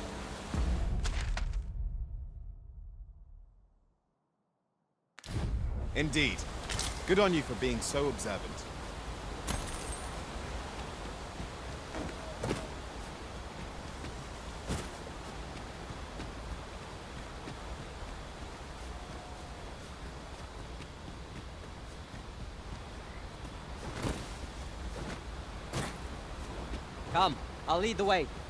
Indeed. Good on you for being so observant. Lead the way.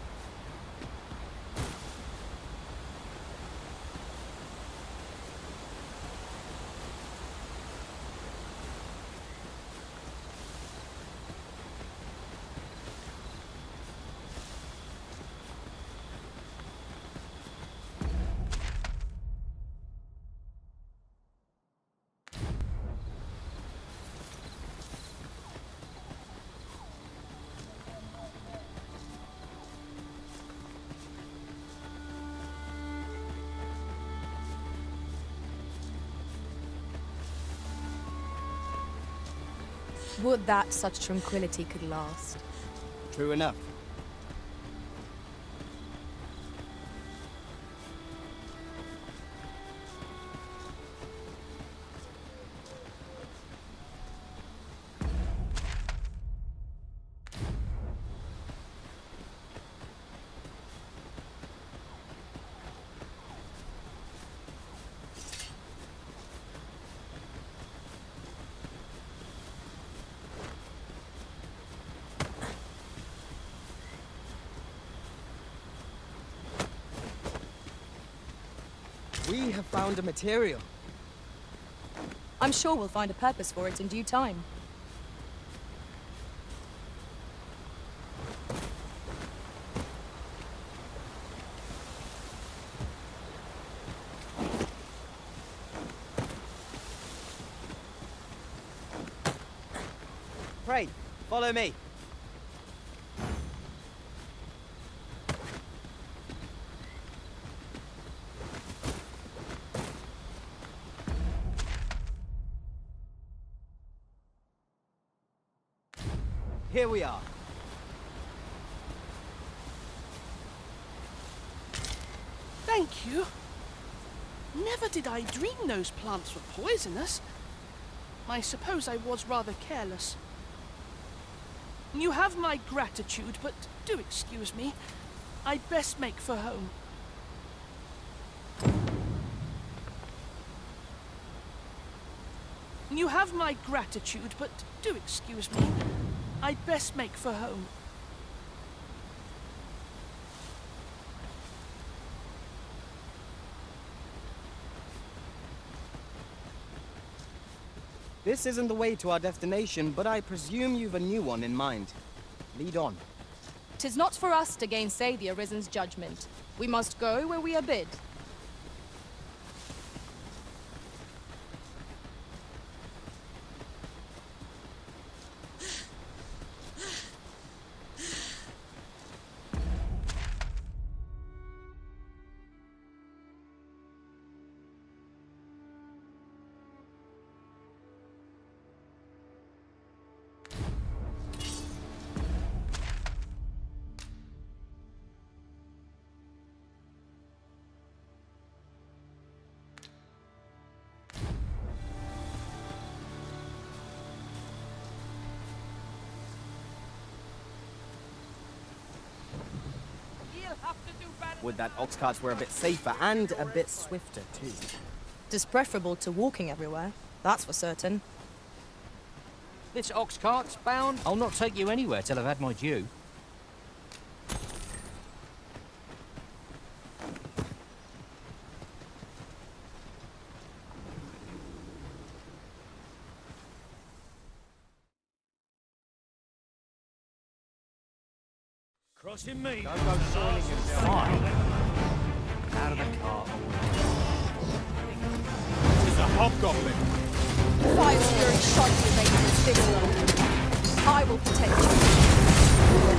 Would that such tranquility could last. True enough. Found a material. I'm sure we'll find a purpose for it in due time. Pray, follow me. Here we are. Thank you. Never did I dream those plants were poisonous. I suppose I was rather careless. You have my gratitude, but do excuse me. I'd best make for home. You have my gratitude, but do excuse me. I'd best make for home. This isn't the way to our destination, but I presume you've a new one in mind. Lead on. Tis not for us to gainsay the Arisen's judgment. We must go where we are bid. Would that ox carts were a bit safer and a bit swifter, too. Tis preferable to walking everywhere, that's for certain. This ox cart's bound. I'll not take you anywhere till I've had my due. Crossing me. Don't go soiling yourself. Fine. Hobgoblin. Fire Fury sharply made his fist I will protect you.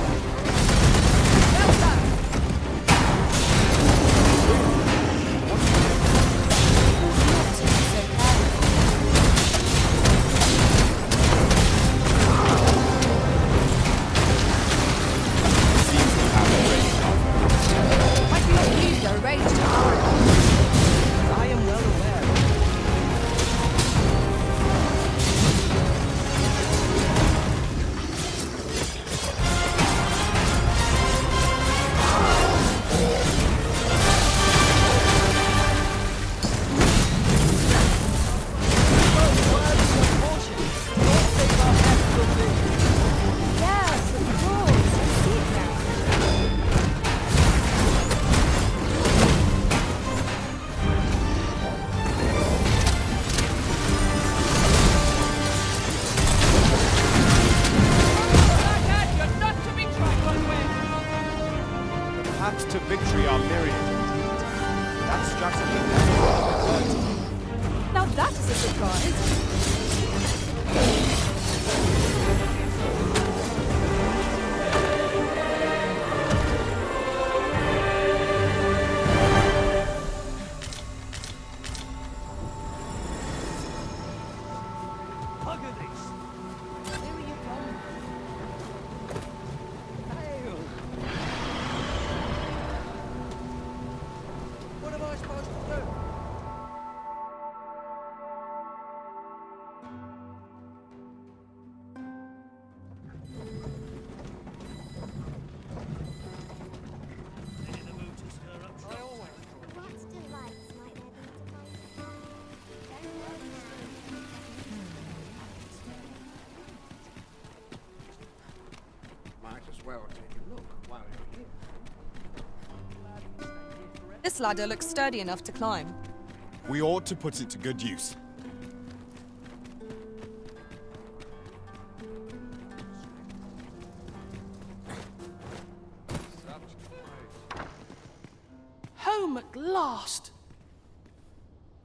This ladder looks sturdy enough to climb. We ought to put it to good use. Home at last!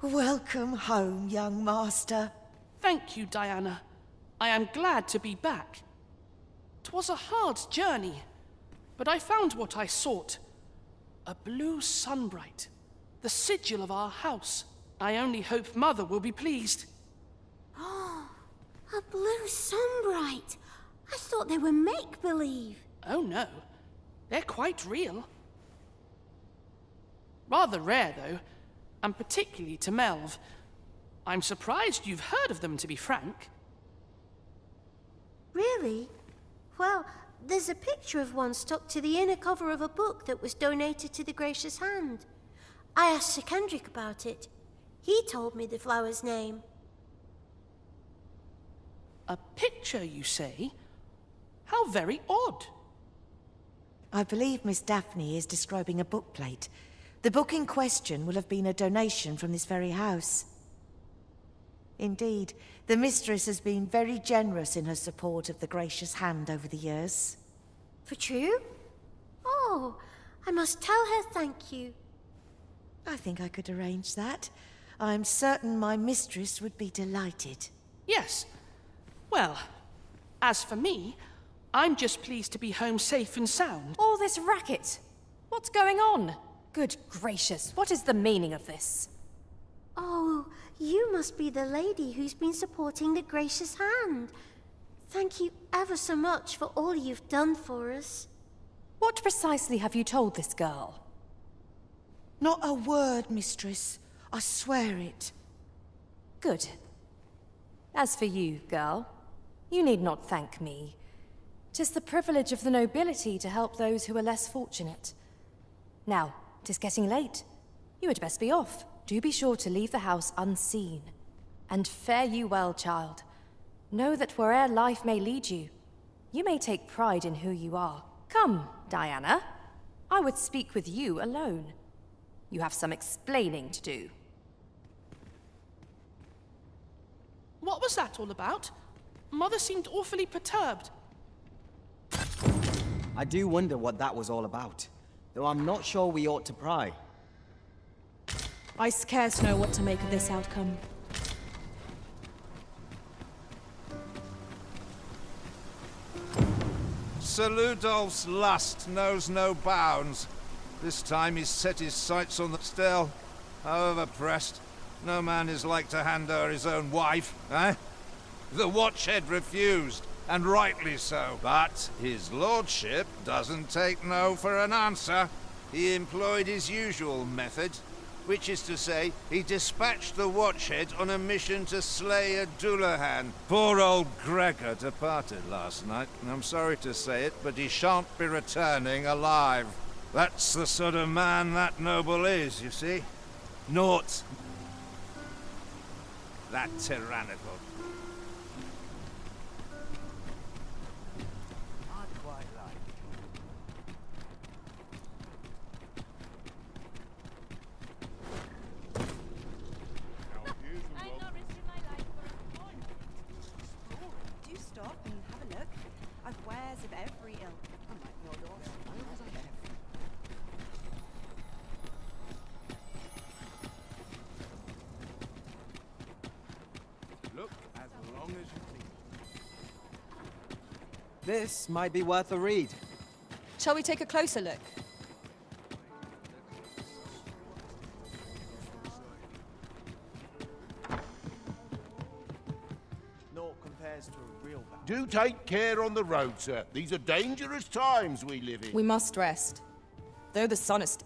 Welcome home, young master. Thank you, Diana. I am glad to be back. back. 'Twas a hard journey, but I found what I sought. A blue sunbright, the sigil of our house. I only hope Mother will be pleased. Oh, a blue sunbright. I thought they were make-believe. Oh no, they're quite real. Rather rare, though, and particularly to Melve. I'm surprised you've heard of them, to be frank. Really? Well, there's a picture of one stuck to the inner cover of a book that was donated to the Gracious Hand. I asked Sir Kendrick about it. He told me the flower's name. A picture, you say? How very odd. I believe Miss Daphne is describing a bookplate. The book in question will have been a donation from this very house. Indeed, the mistress has been very generous in her support of the gracious hand over the years. For true? Oh, I must tell her thank you. I think I could arrange that. I'm certain my mistress would be delighted. Yes. Well, as for me, I'm just pleased to be home safe and sound. All this racket. What's going on? Good gracious, what is the meaning of this? Oh, you must be the lady who's been supporting the Gracious Hand. Thank you ever so much for all you've done for us. What precisely have you told this girl? Not a word, mistress. I swear it. Good. As for you, girl, you need not thank me. Tis the privilege of the nobility to help those who are less fortunate. Now, tis getting late. You had best be off. Do be sure to leave the house unseen. And fare you well, child. Know that where'er life may lead you, you may take pride in who you are. Come, Diana. I would speak with you alone. You have some explaining to do. What was that all about? Mother seemed awfully perturbed. I do wonder what that was all about, though I'm not sure we ought to pry. I scarce know what to make of this outcome. Sir Ludolph's lust knows no bounds. This time he's set his sights on the still. However pressed, no man is like to hand her his own wife, eh? The Watchhead refused, and rightly so. But his lordship doesn't take no for an answer. He employed his usual method, which is to say, he dispatched the Watchhead on a mission to slay a Dullahan. Poor old Gregor departed last night, and I'm sorry to say it, but he shan't be returning alive. That's the sort of man that noble is, you see. Naught. That tyrannical. This might be worth a read. Shall we take a closer look? Naught compares to a real battle. Do take care on the road, sir. These are dangerous times we live in. We must rest. Though the sun is...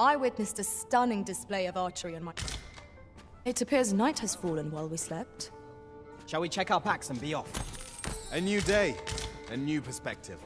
I witnessed a stunning display of archery on my... It appears night has fallen while we slept. Shall we check our packs and be off? A new day, a new perspective.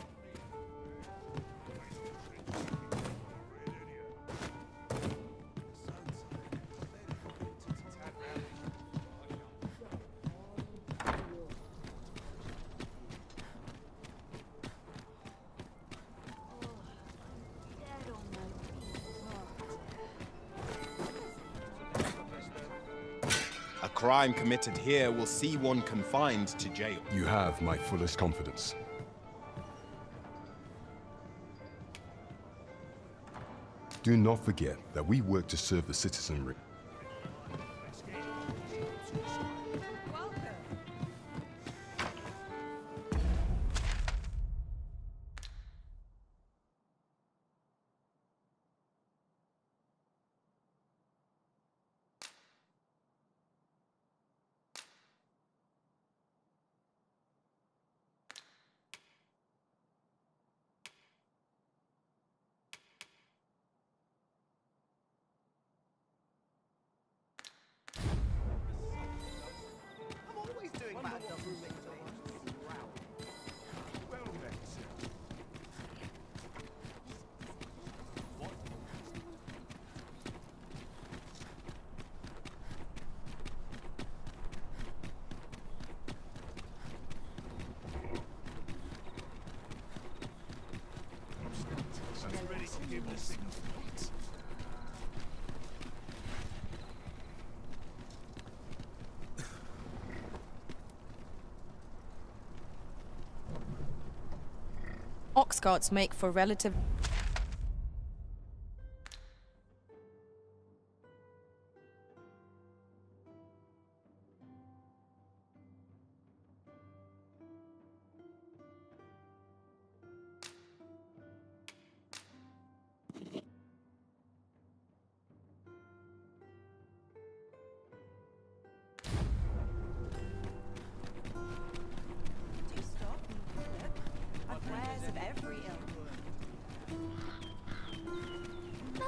Crime committed here will see one confined to jail. You have my fullest confidence. Do not forget that we work to serve the citizenry. Carts make for relative...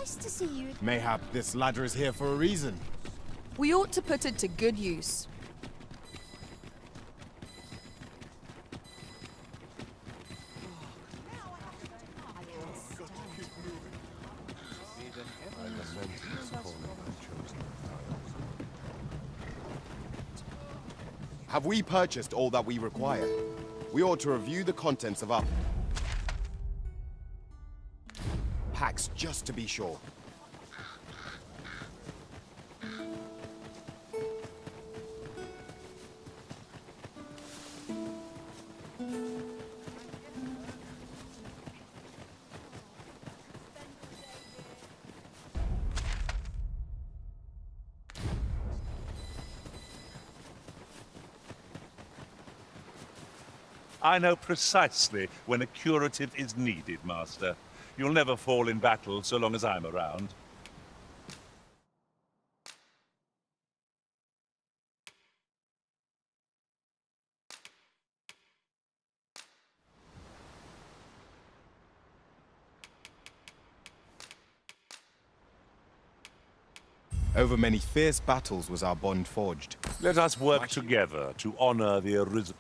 Nice to see you. Mayhap this ladder is here for a reason. We ought to put it to good use. Have we purchased all that we require? We ought to review the contents of our just to be sure. I know precisely when a curative is needed, Master. You'll never fall in battle so long as I'm around. Over many fierce battles was our bond forged. Let us work together to honor the arisen.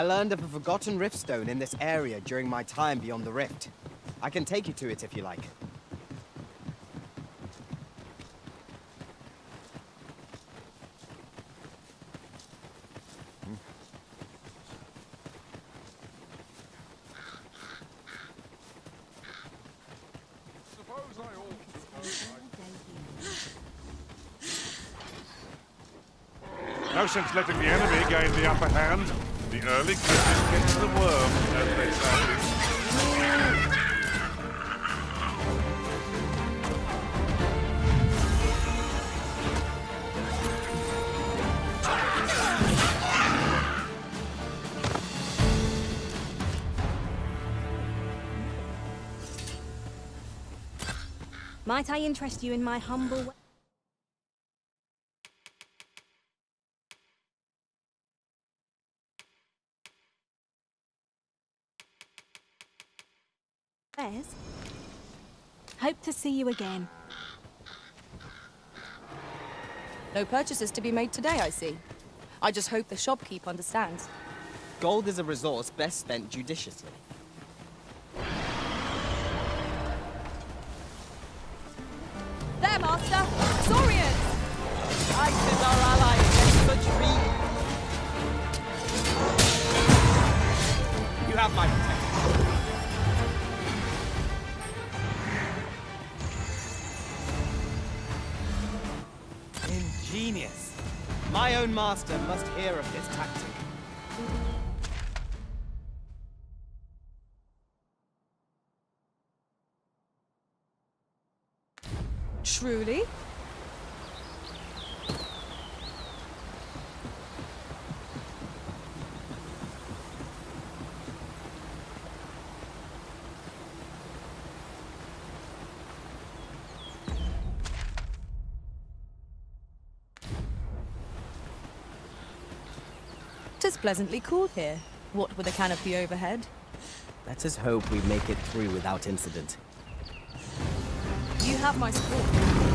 I learned of a forgotten riftstone in this area during my time beyond the rift. I can take you to it if you like. No sense letting the enemy gain the upper hand. The early kisses gets the worm, as they say. Might I interest you in my humble... wa- wares? Hope to see you again. No purchases to be made today, I see. I just hope the shopkeep understands. Gold is a resource best spent judiciously. Pleasantly cool here. What with a canopy overhead? Let us hope we make it through without incident. You have my support.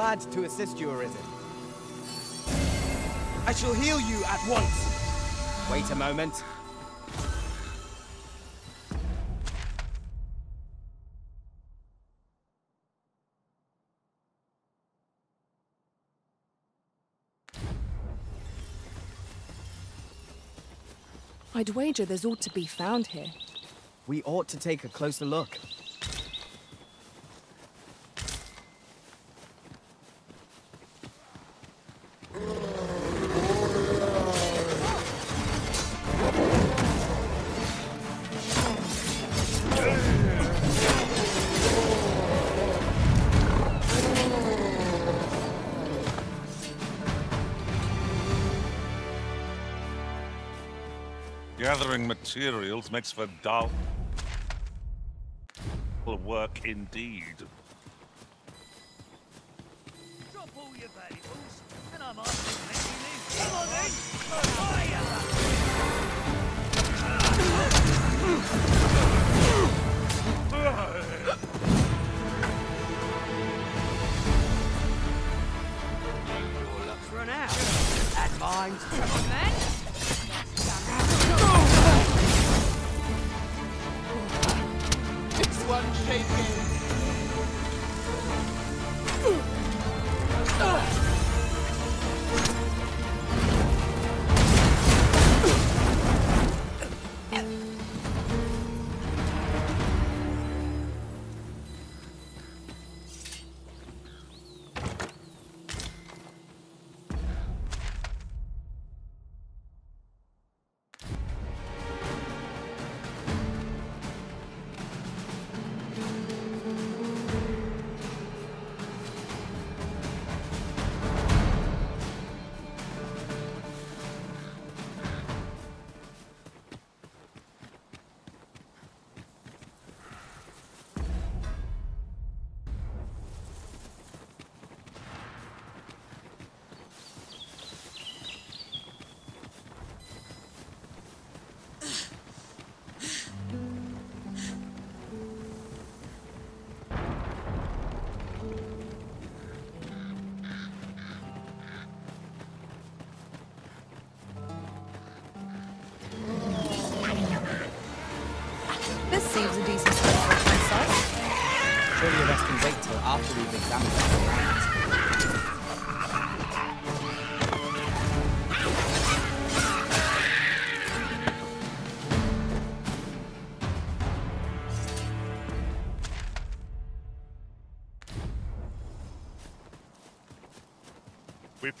Glad to assist you, Arisen. I shall heal you at once. Wait a moment. I'd wager there's ought to be found here. We ought to take a closer look. Materials makes for dull work indeed. Drop all your This one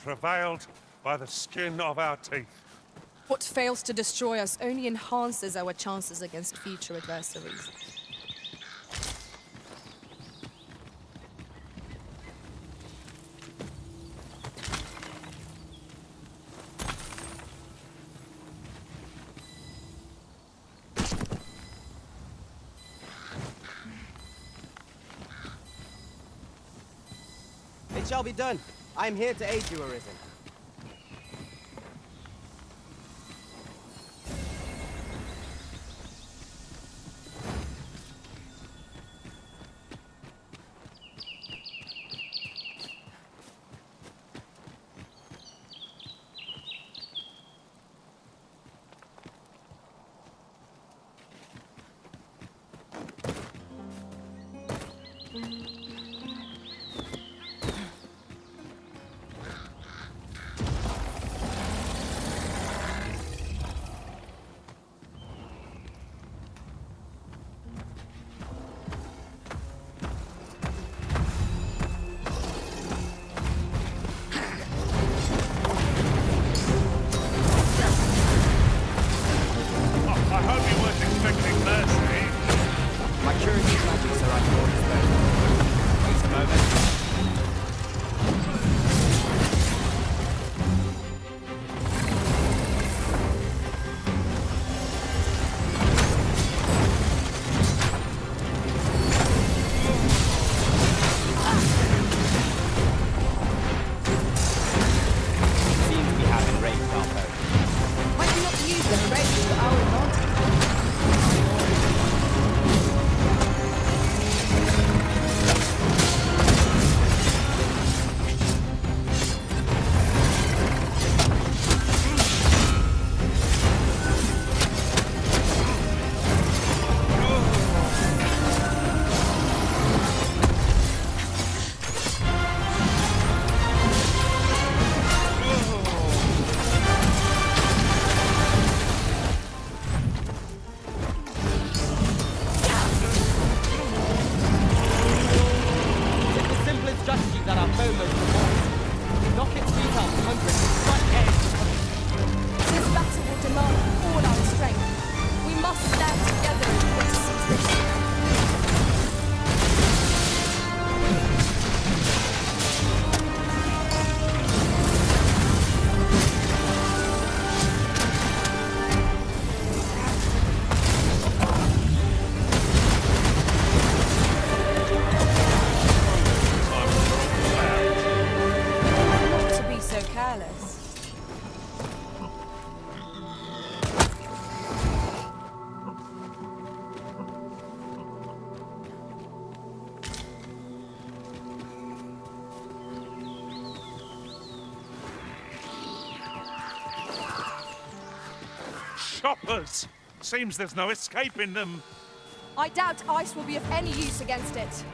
prevailed by the skin of our teeth. What fails to destroy us only enhances our chances against future adversaries. It shall be done. I am here to aid you, Arisen. Seems there's no escaping them. I doubt ice will be of any use against it.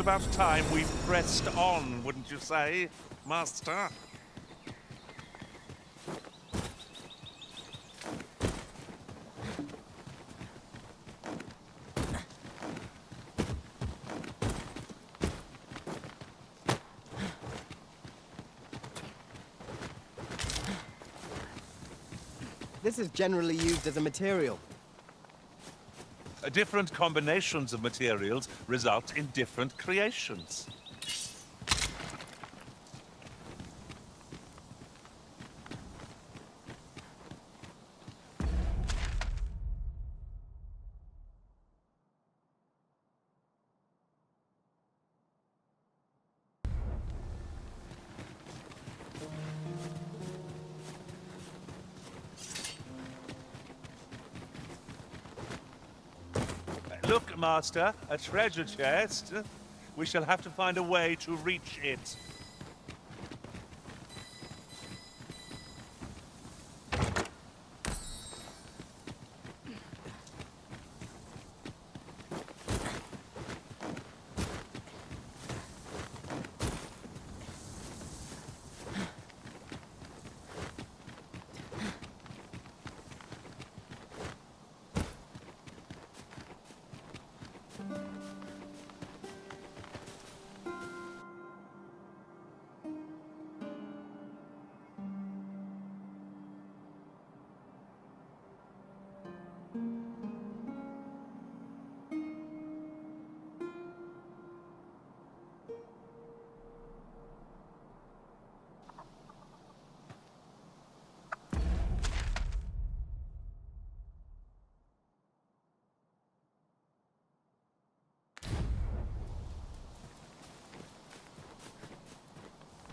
About time we pressed on, wouldn't you say, Master? This is generally used as a material. Uh, Different combinations of materials result in different creations. Master, a treasure chest. We shall have to find a way to reach it.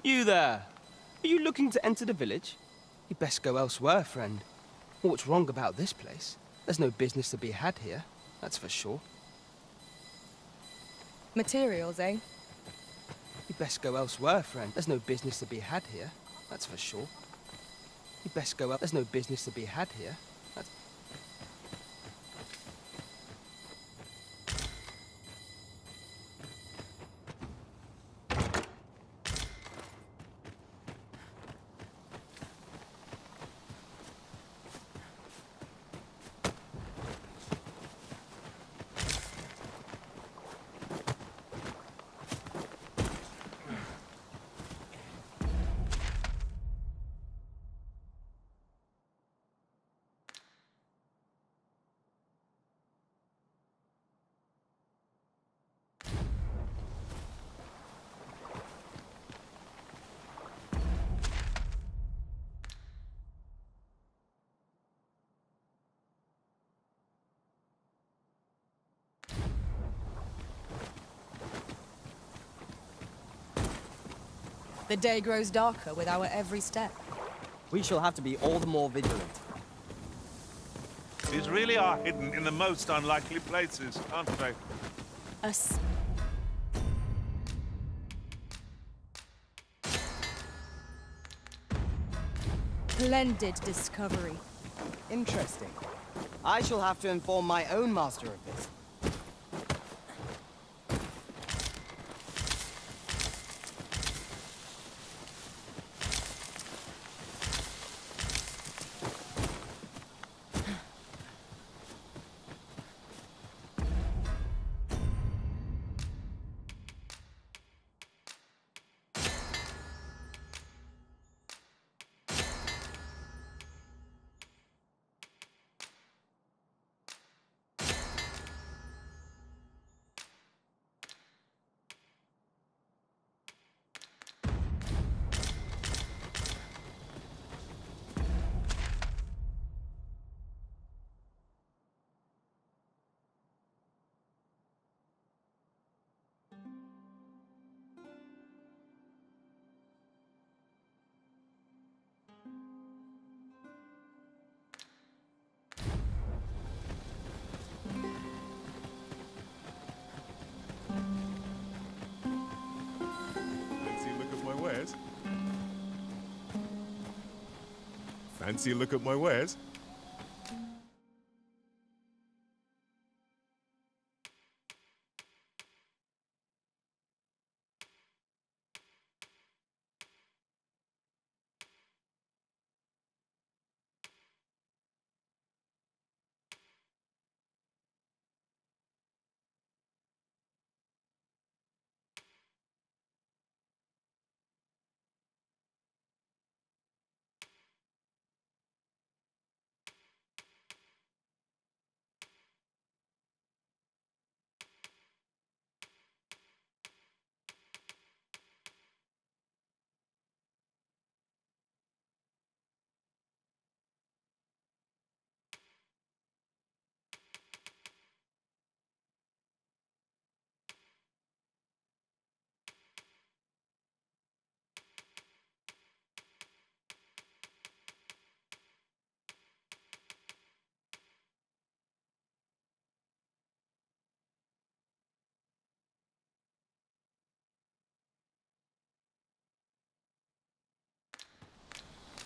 You there! Are you looking to enter the village? You'd best go elsewhere, friend. What's wrong about this place? There's no business to be had here, that's for sure. Materials, eh? You'd best go elsewhere, friend. There's no business to be had here, that's for sure. You'd best go el- There's no business to be had here. That's... The day grows darker with our every step. We shall have to be all the more vigilant. These really are hidden in the most unlikely places, aren't they? Us. Splendid discovery. Interesting. I shall have to inform my own master of this. Fancy a look at my wares?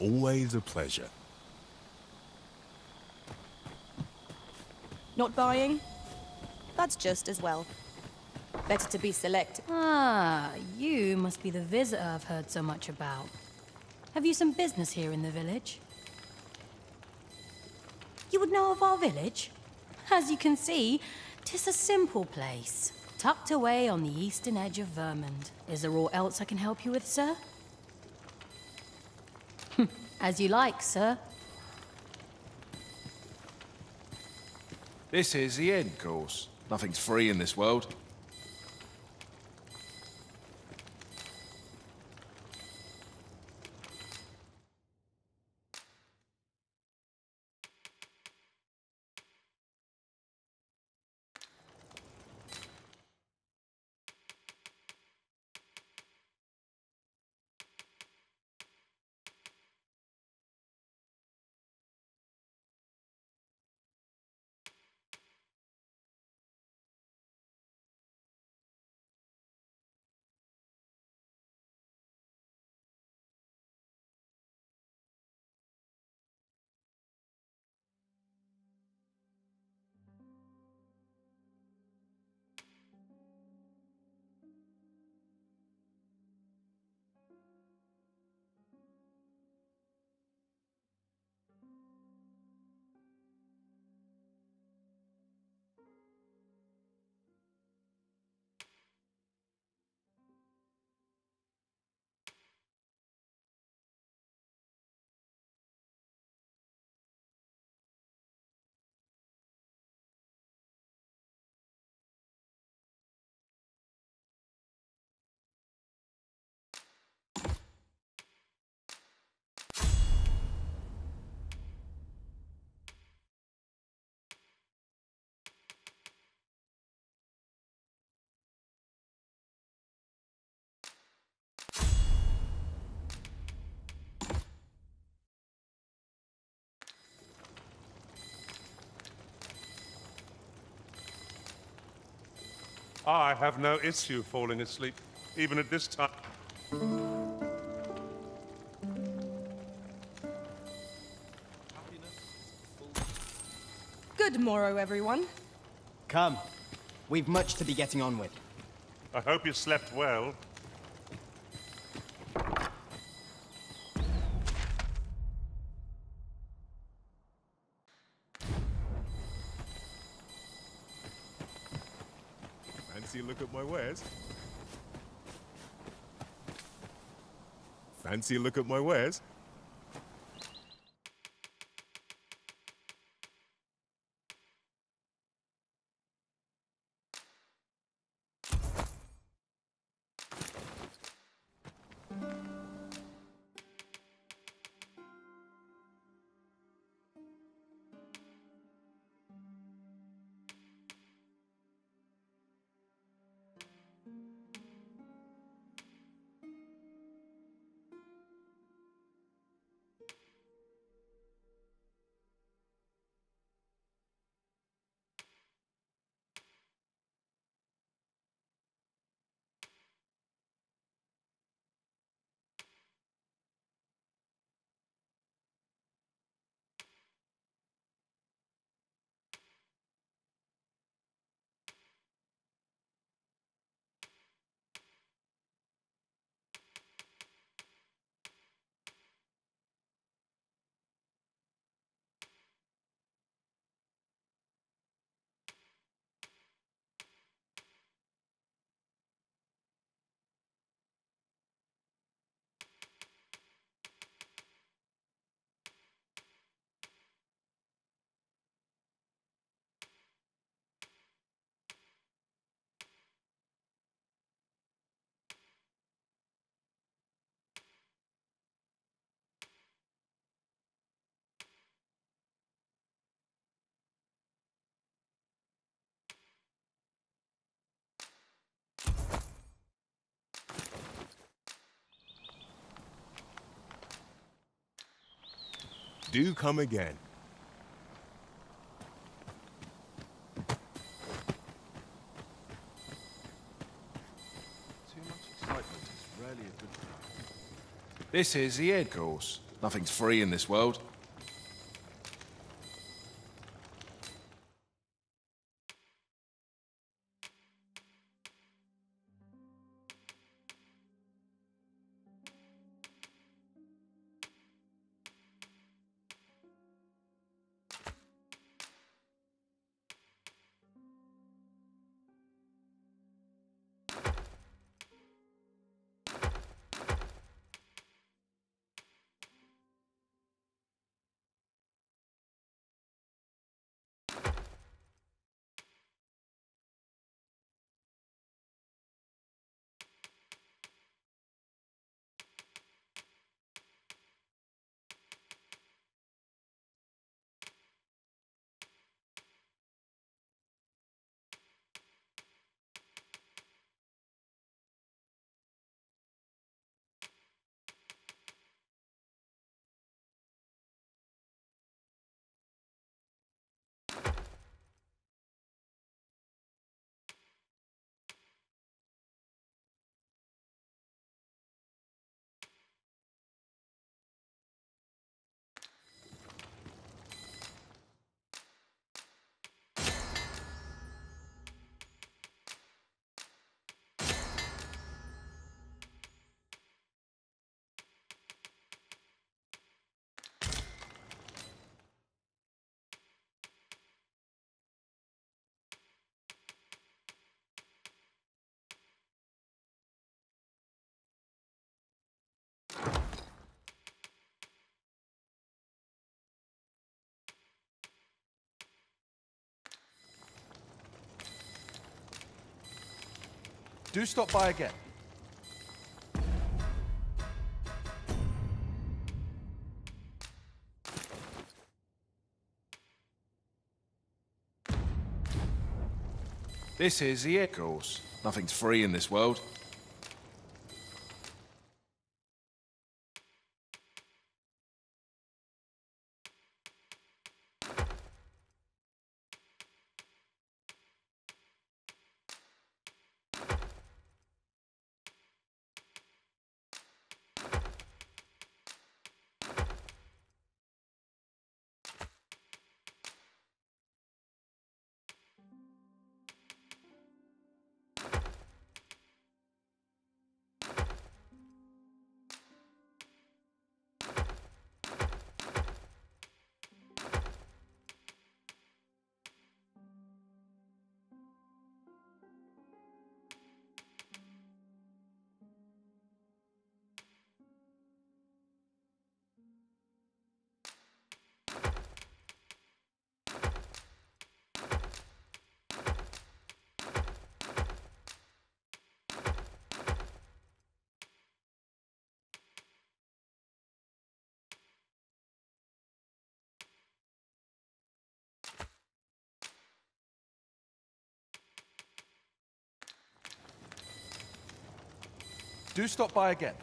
Always a pleasure. Not buying? That's just as well. Better to be select. Ah, you must be the visitor I've heard so much about. Have you some business here in the village? You would know of our village? As you can see, tis a simple place, tucked away on the eastern edge of Vermund. Is there aught else I can help you with, sir? As you like, sir. This is the end course. Nothing's free in this world. I have no issue falling asleep, even at this time. Good morrow, everyone. Come. We've much to be getting on with. I hope you slept well. Fancy a look at my wares? Do come again. This is the end course. Nothing's free in this world. Do stop by again. This is the course. Nothing's free in this world. Do stop by again.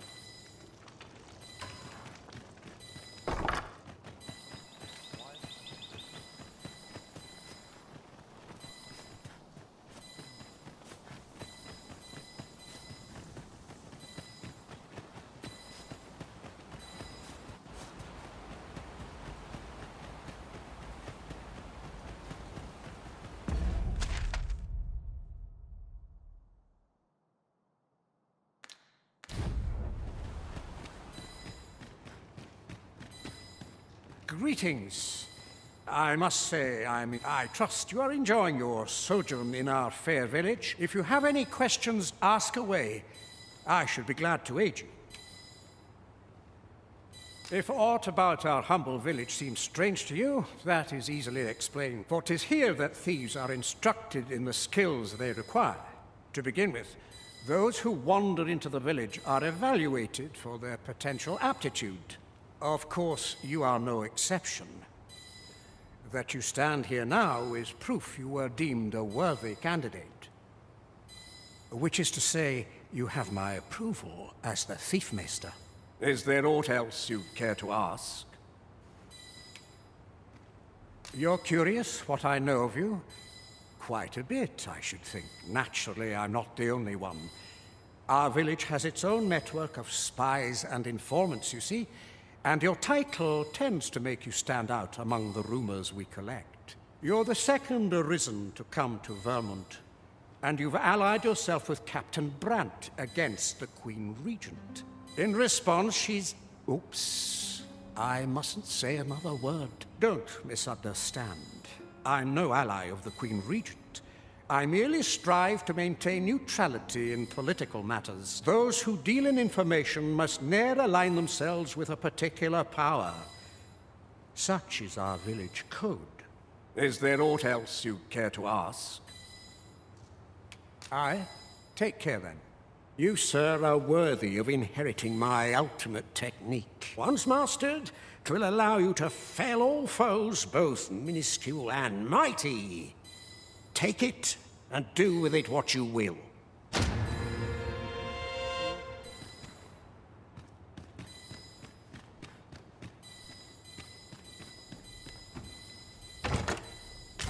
Greetings. I must say, I'm, I trust you are enjoying your sojourn in our fair village. If you have any questions, ask away. I should be glad to aid you. If aught about our humble village seems strange to you, that is easily explained, for 'tis here that thieves are instructed in the skills they require. To begin with, those who wander into the village are evaluated for their potential aptitude. Of course, you are no exception. That you stand here now is proof you were deemed a worthy candidate. Which is to say, you have my approval as the Thief Maister. Is there aught else you care to ask? You're curious what I know of you? Quite a bit, I should think. Naturally, I'm not the only one. Our village has its own network of spies and informants, you see, and your title tends to make you stand out among the rumors we collect. You're the second Arisen to come to Vermund, and you've allied yourself with Captain Brant against the Queen Regent. In response, she's... Oops. I mustn't say another word. Don't misunderstand. I'm no ally of the Queen Regent. I merely strive to maintain neutrality in political matters. Those who deal in information must ne'er align themselves with a particular power. Such is our village code. Is there aught else you care to ask? Aye. Take care then. You, sir, are worthy of inheriting my ultimate technique. Once mastered, twill allow you to fell all foes, both minuscule and mighty. Take it, and do with it what you will.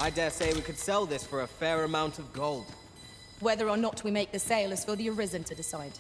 I dare say we could sell this for a fair amount of gold. Whether or not we make the sale is for the Arisen to decide.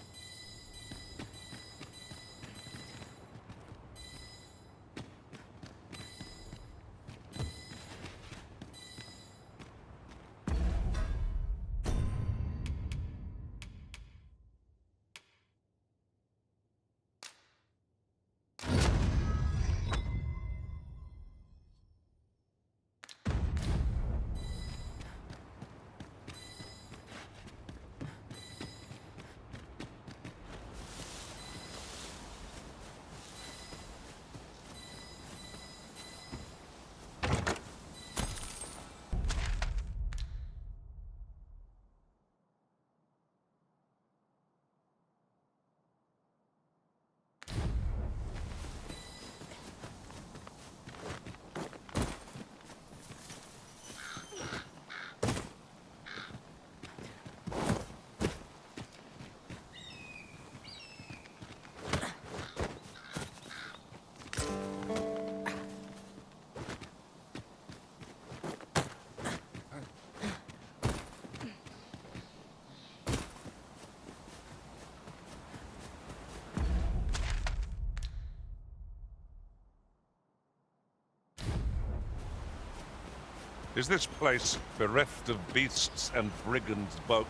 Is this place bereft of beasts and brigands both?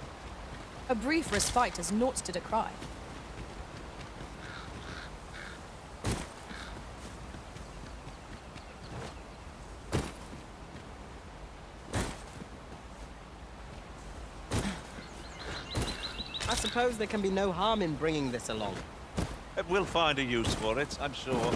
A brief respite is naught to decry. I suppose there can be no harm in bringing this along. We'll find a use for it, I'm sure.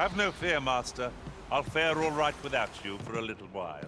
Have no fear, Master. I'll fare all right without you for a little while.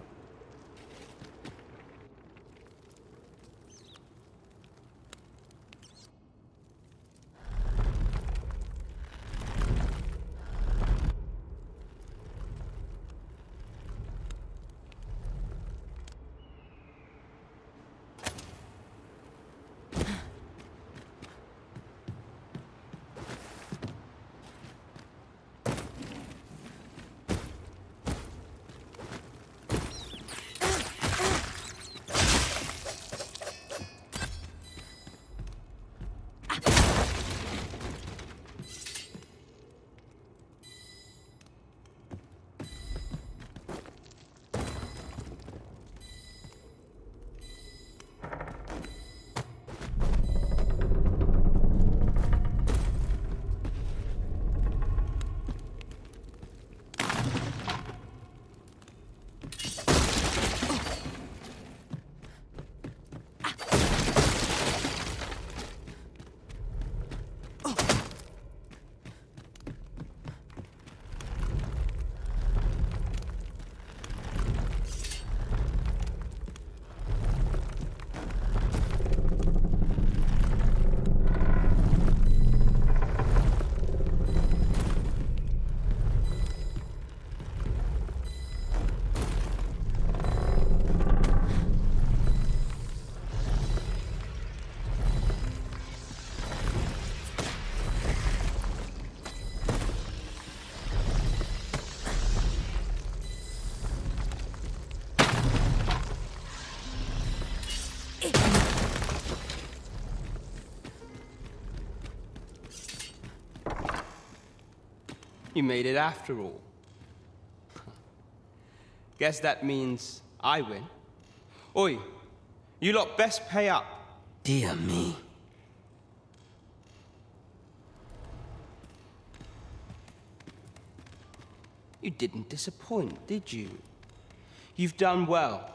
Made it after all. Guess that means I win. Oi, you lot best pay up. Dear me. You didn't disappoint, did you? You've done well.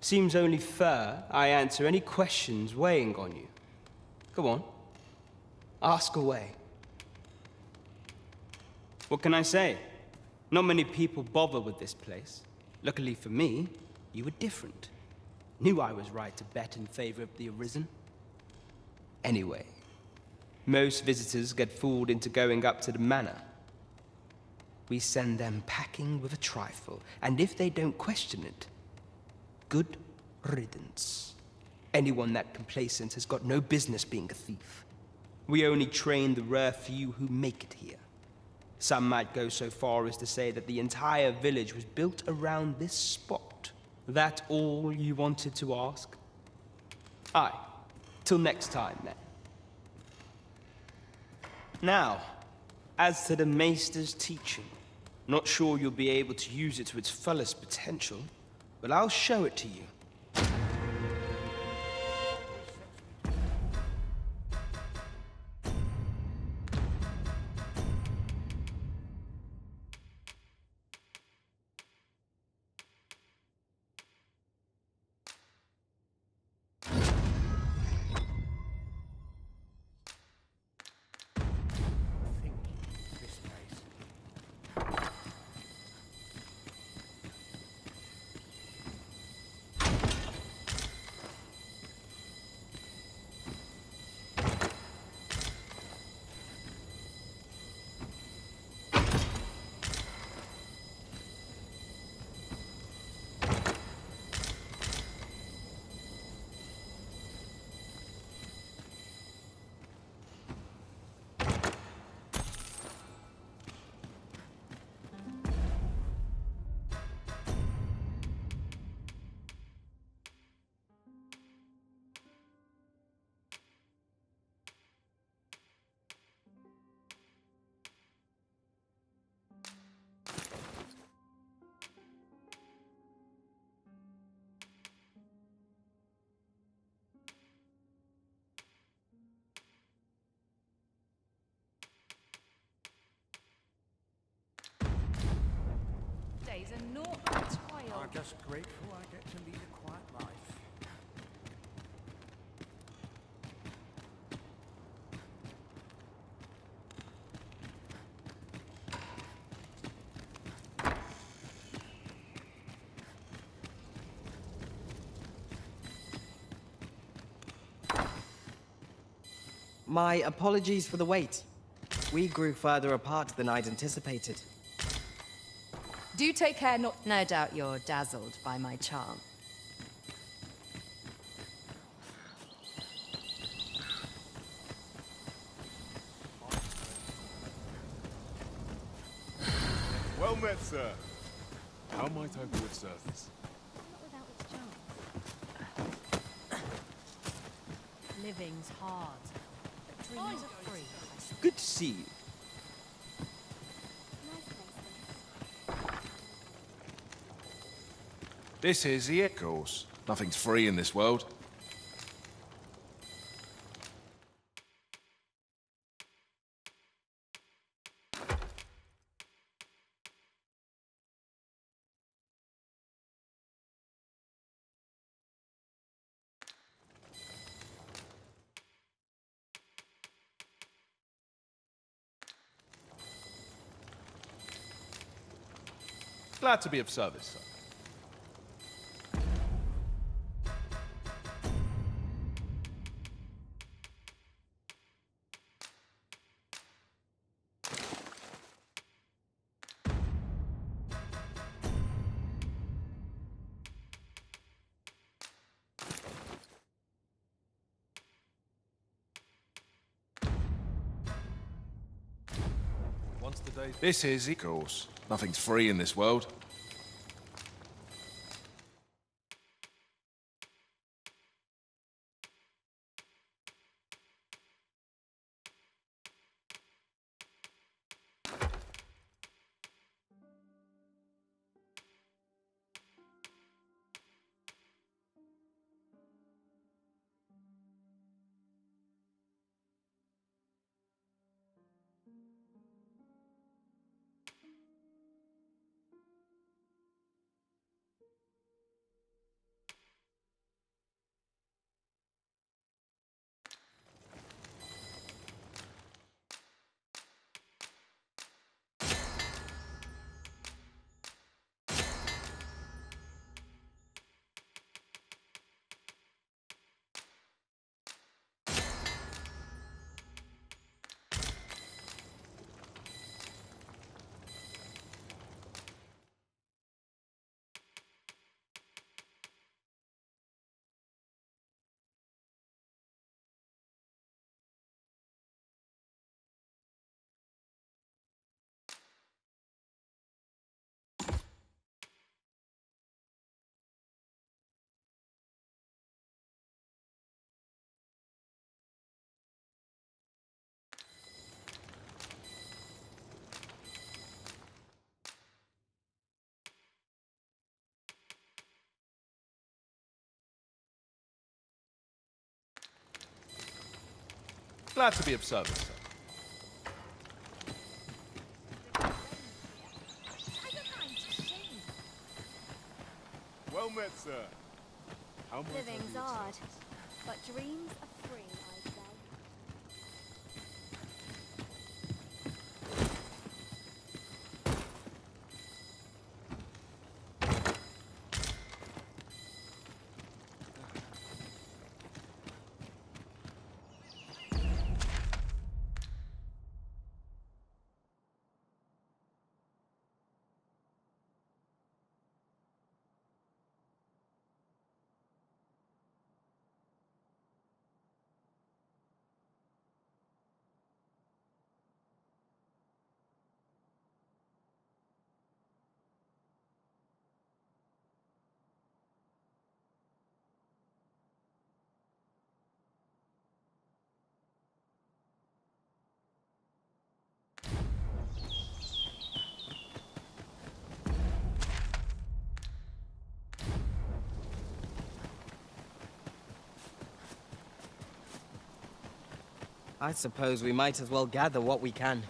Seems only fair I answer any questions weighing on you. Come on. Ask away. What can I say? Not many people bother with this place. Luckily for me, you were different. Knew I was right to bet in favor of the Arisen. Anyway, most visitors get fooled into going up to the manor. We send them packing with a trifle, and if they don't question it, good riddance. Anyone that complacent has got no business being a thief. We only train the rare few who make it here. Some might go so far as to say that the entire village was built around this spot. That all you wanted to ask? Aye. Till next time, then. Now, as to the Maister's teaching, not sure you'll be able to use it to its fullest potential, but I'll show it to you. Days are naught but toil. I'm just grateful I get to lead a quiet life. My apologies for the wait. We grew further apart than I'd anticipated. Do take care not... No doubt you're dazzled by my charm. Well met, sir. How might I be of service? Living's hard, but dreams are free. Good to see you. This is the of course. Nothing's free in this world. Glad to be of service, sir. This is the course. Nothing's free in this world. Glad to be of service, sir. Well met, sir. How Living's be of odd, but dreams are free, I suppose we might as well gather what we can.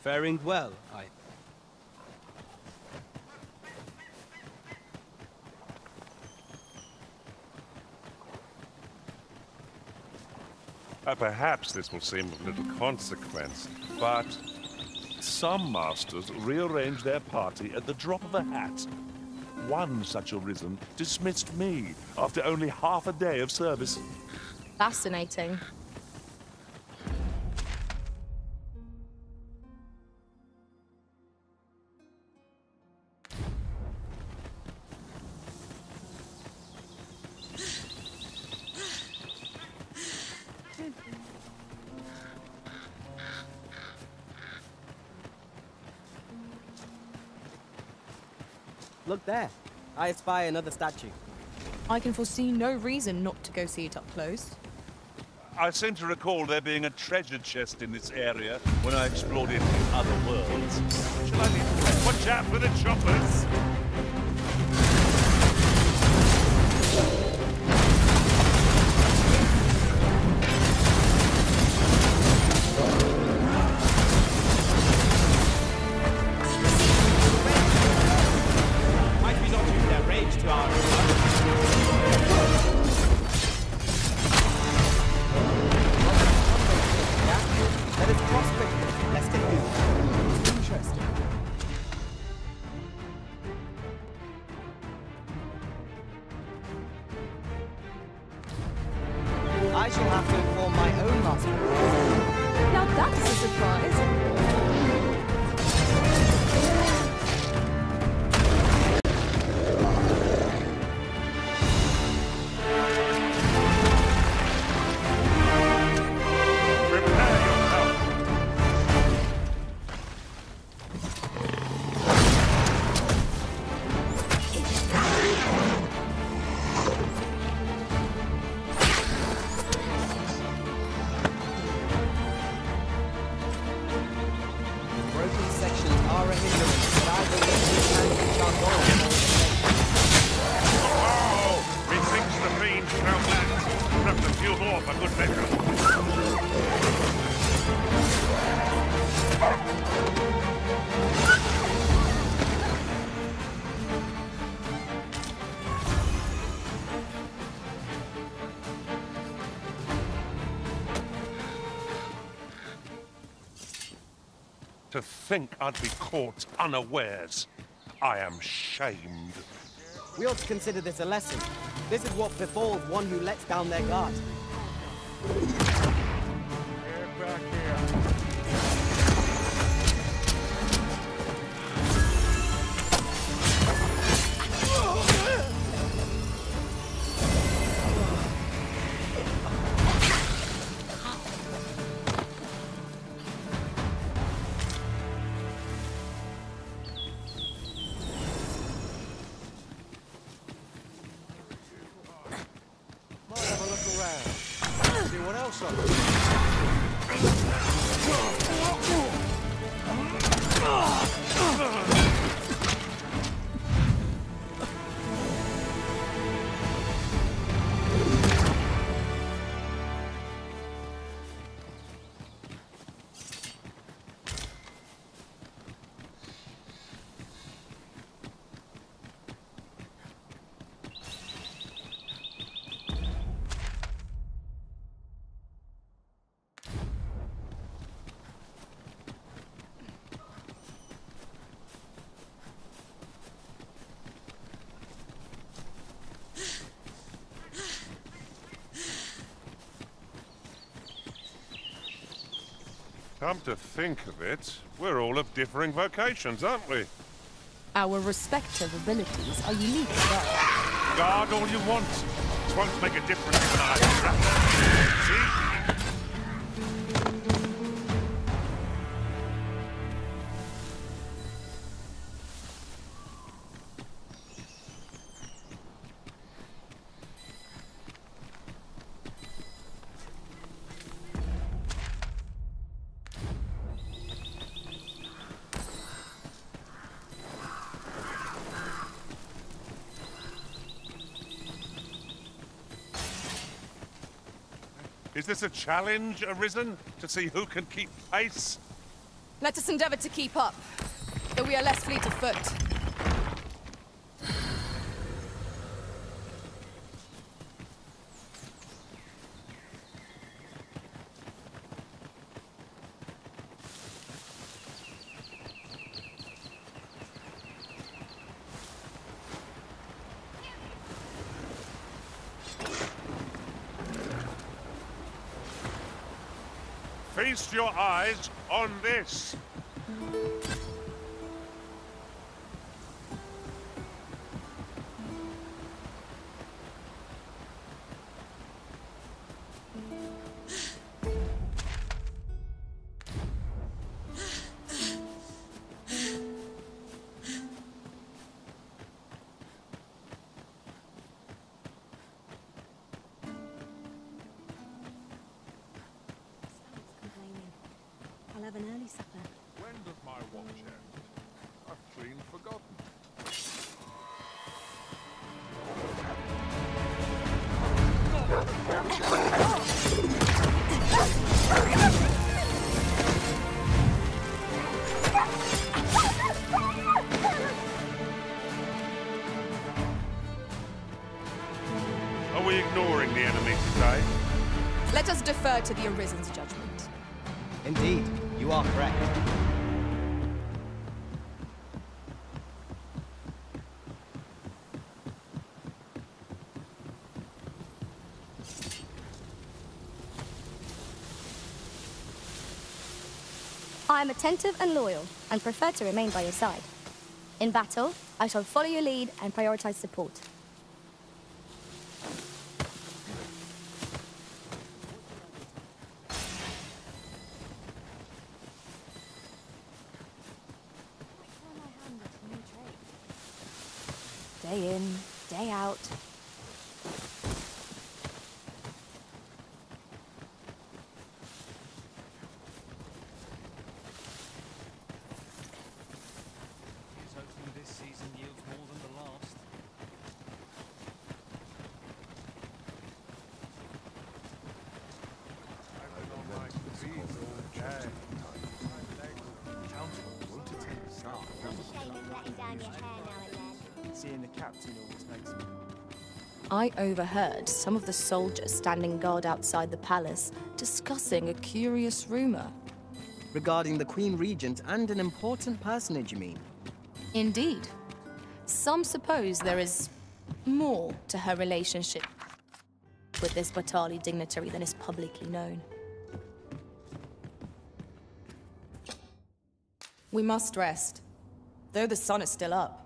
Faring well, I... Uh, perhaps this will seem of little consequence, but some masters rearrange their party at the drop of a hat. One such arisen dismissed me after only half a day of service. Fascinating. I espy another statue. I can foresee no reason not to go see it up close. I seem to recall there being a treasure chest in this area when I explored it in other worlds. Shall I leave? Watch out for the choppers! I'd be caught unawares. I am shamed. We ought to consider this a lesson. This is what befalls one who lets down their guard. Come to think of it, we're all of differing vocations, aren't we? Our respective abilities are unique as well. Guard all you want. It won't make a difference when I... See? Is this a challenge arisen to see who can keep pace? Let us endeavor to keep up, though we are less fleet of foot. Feast your eyes on this. The Arisen's judgment. Indeed, you are correct. I am attentive and loyal, and prefer to remain by your side. In battle, I shall follow your lead and prioritize support. I overheard some of the soldiers standing guard outside the palace discussing a curious rumor. Regarding the Queen Regent and an important personage, you mean? Indeed. Some suppose there is more to her relationship with this Battahli dignitary than is publicly known. We must rest, though the sun is still up.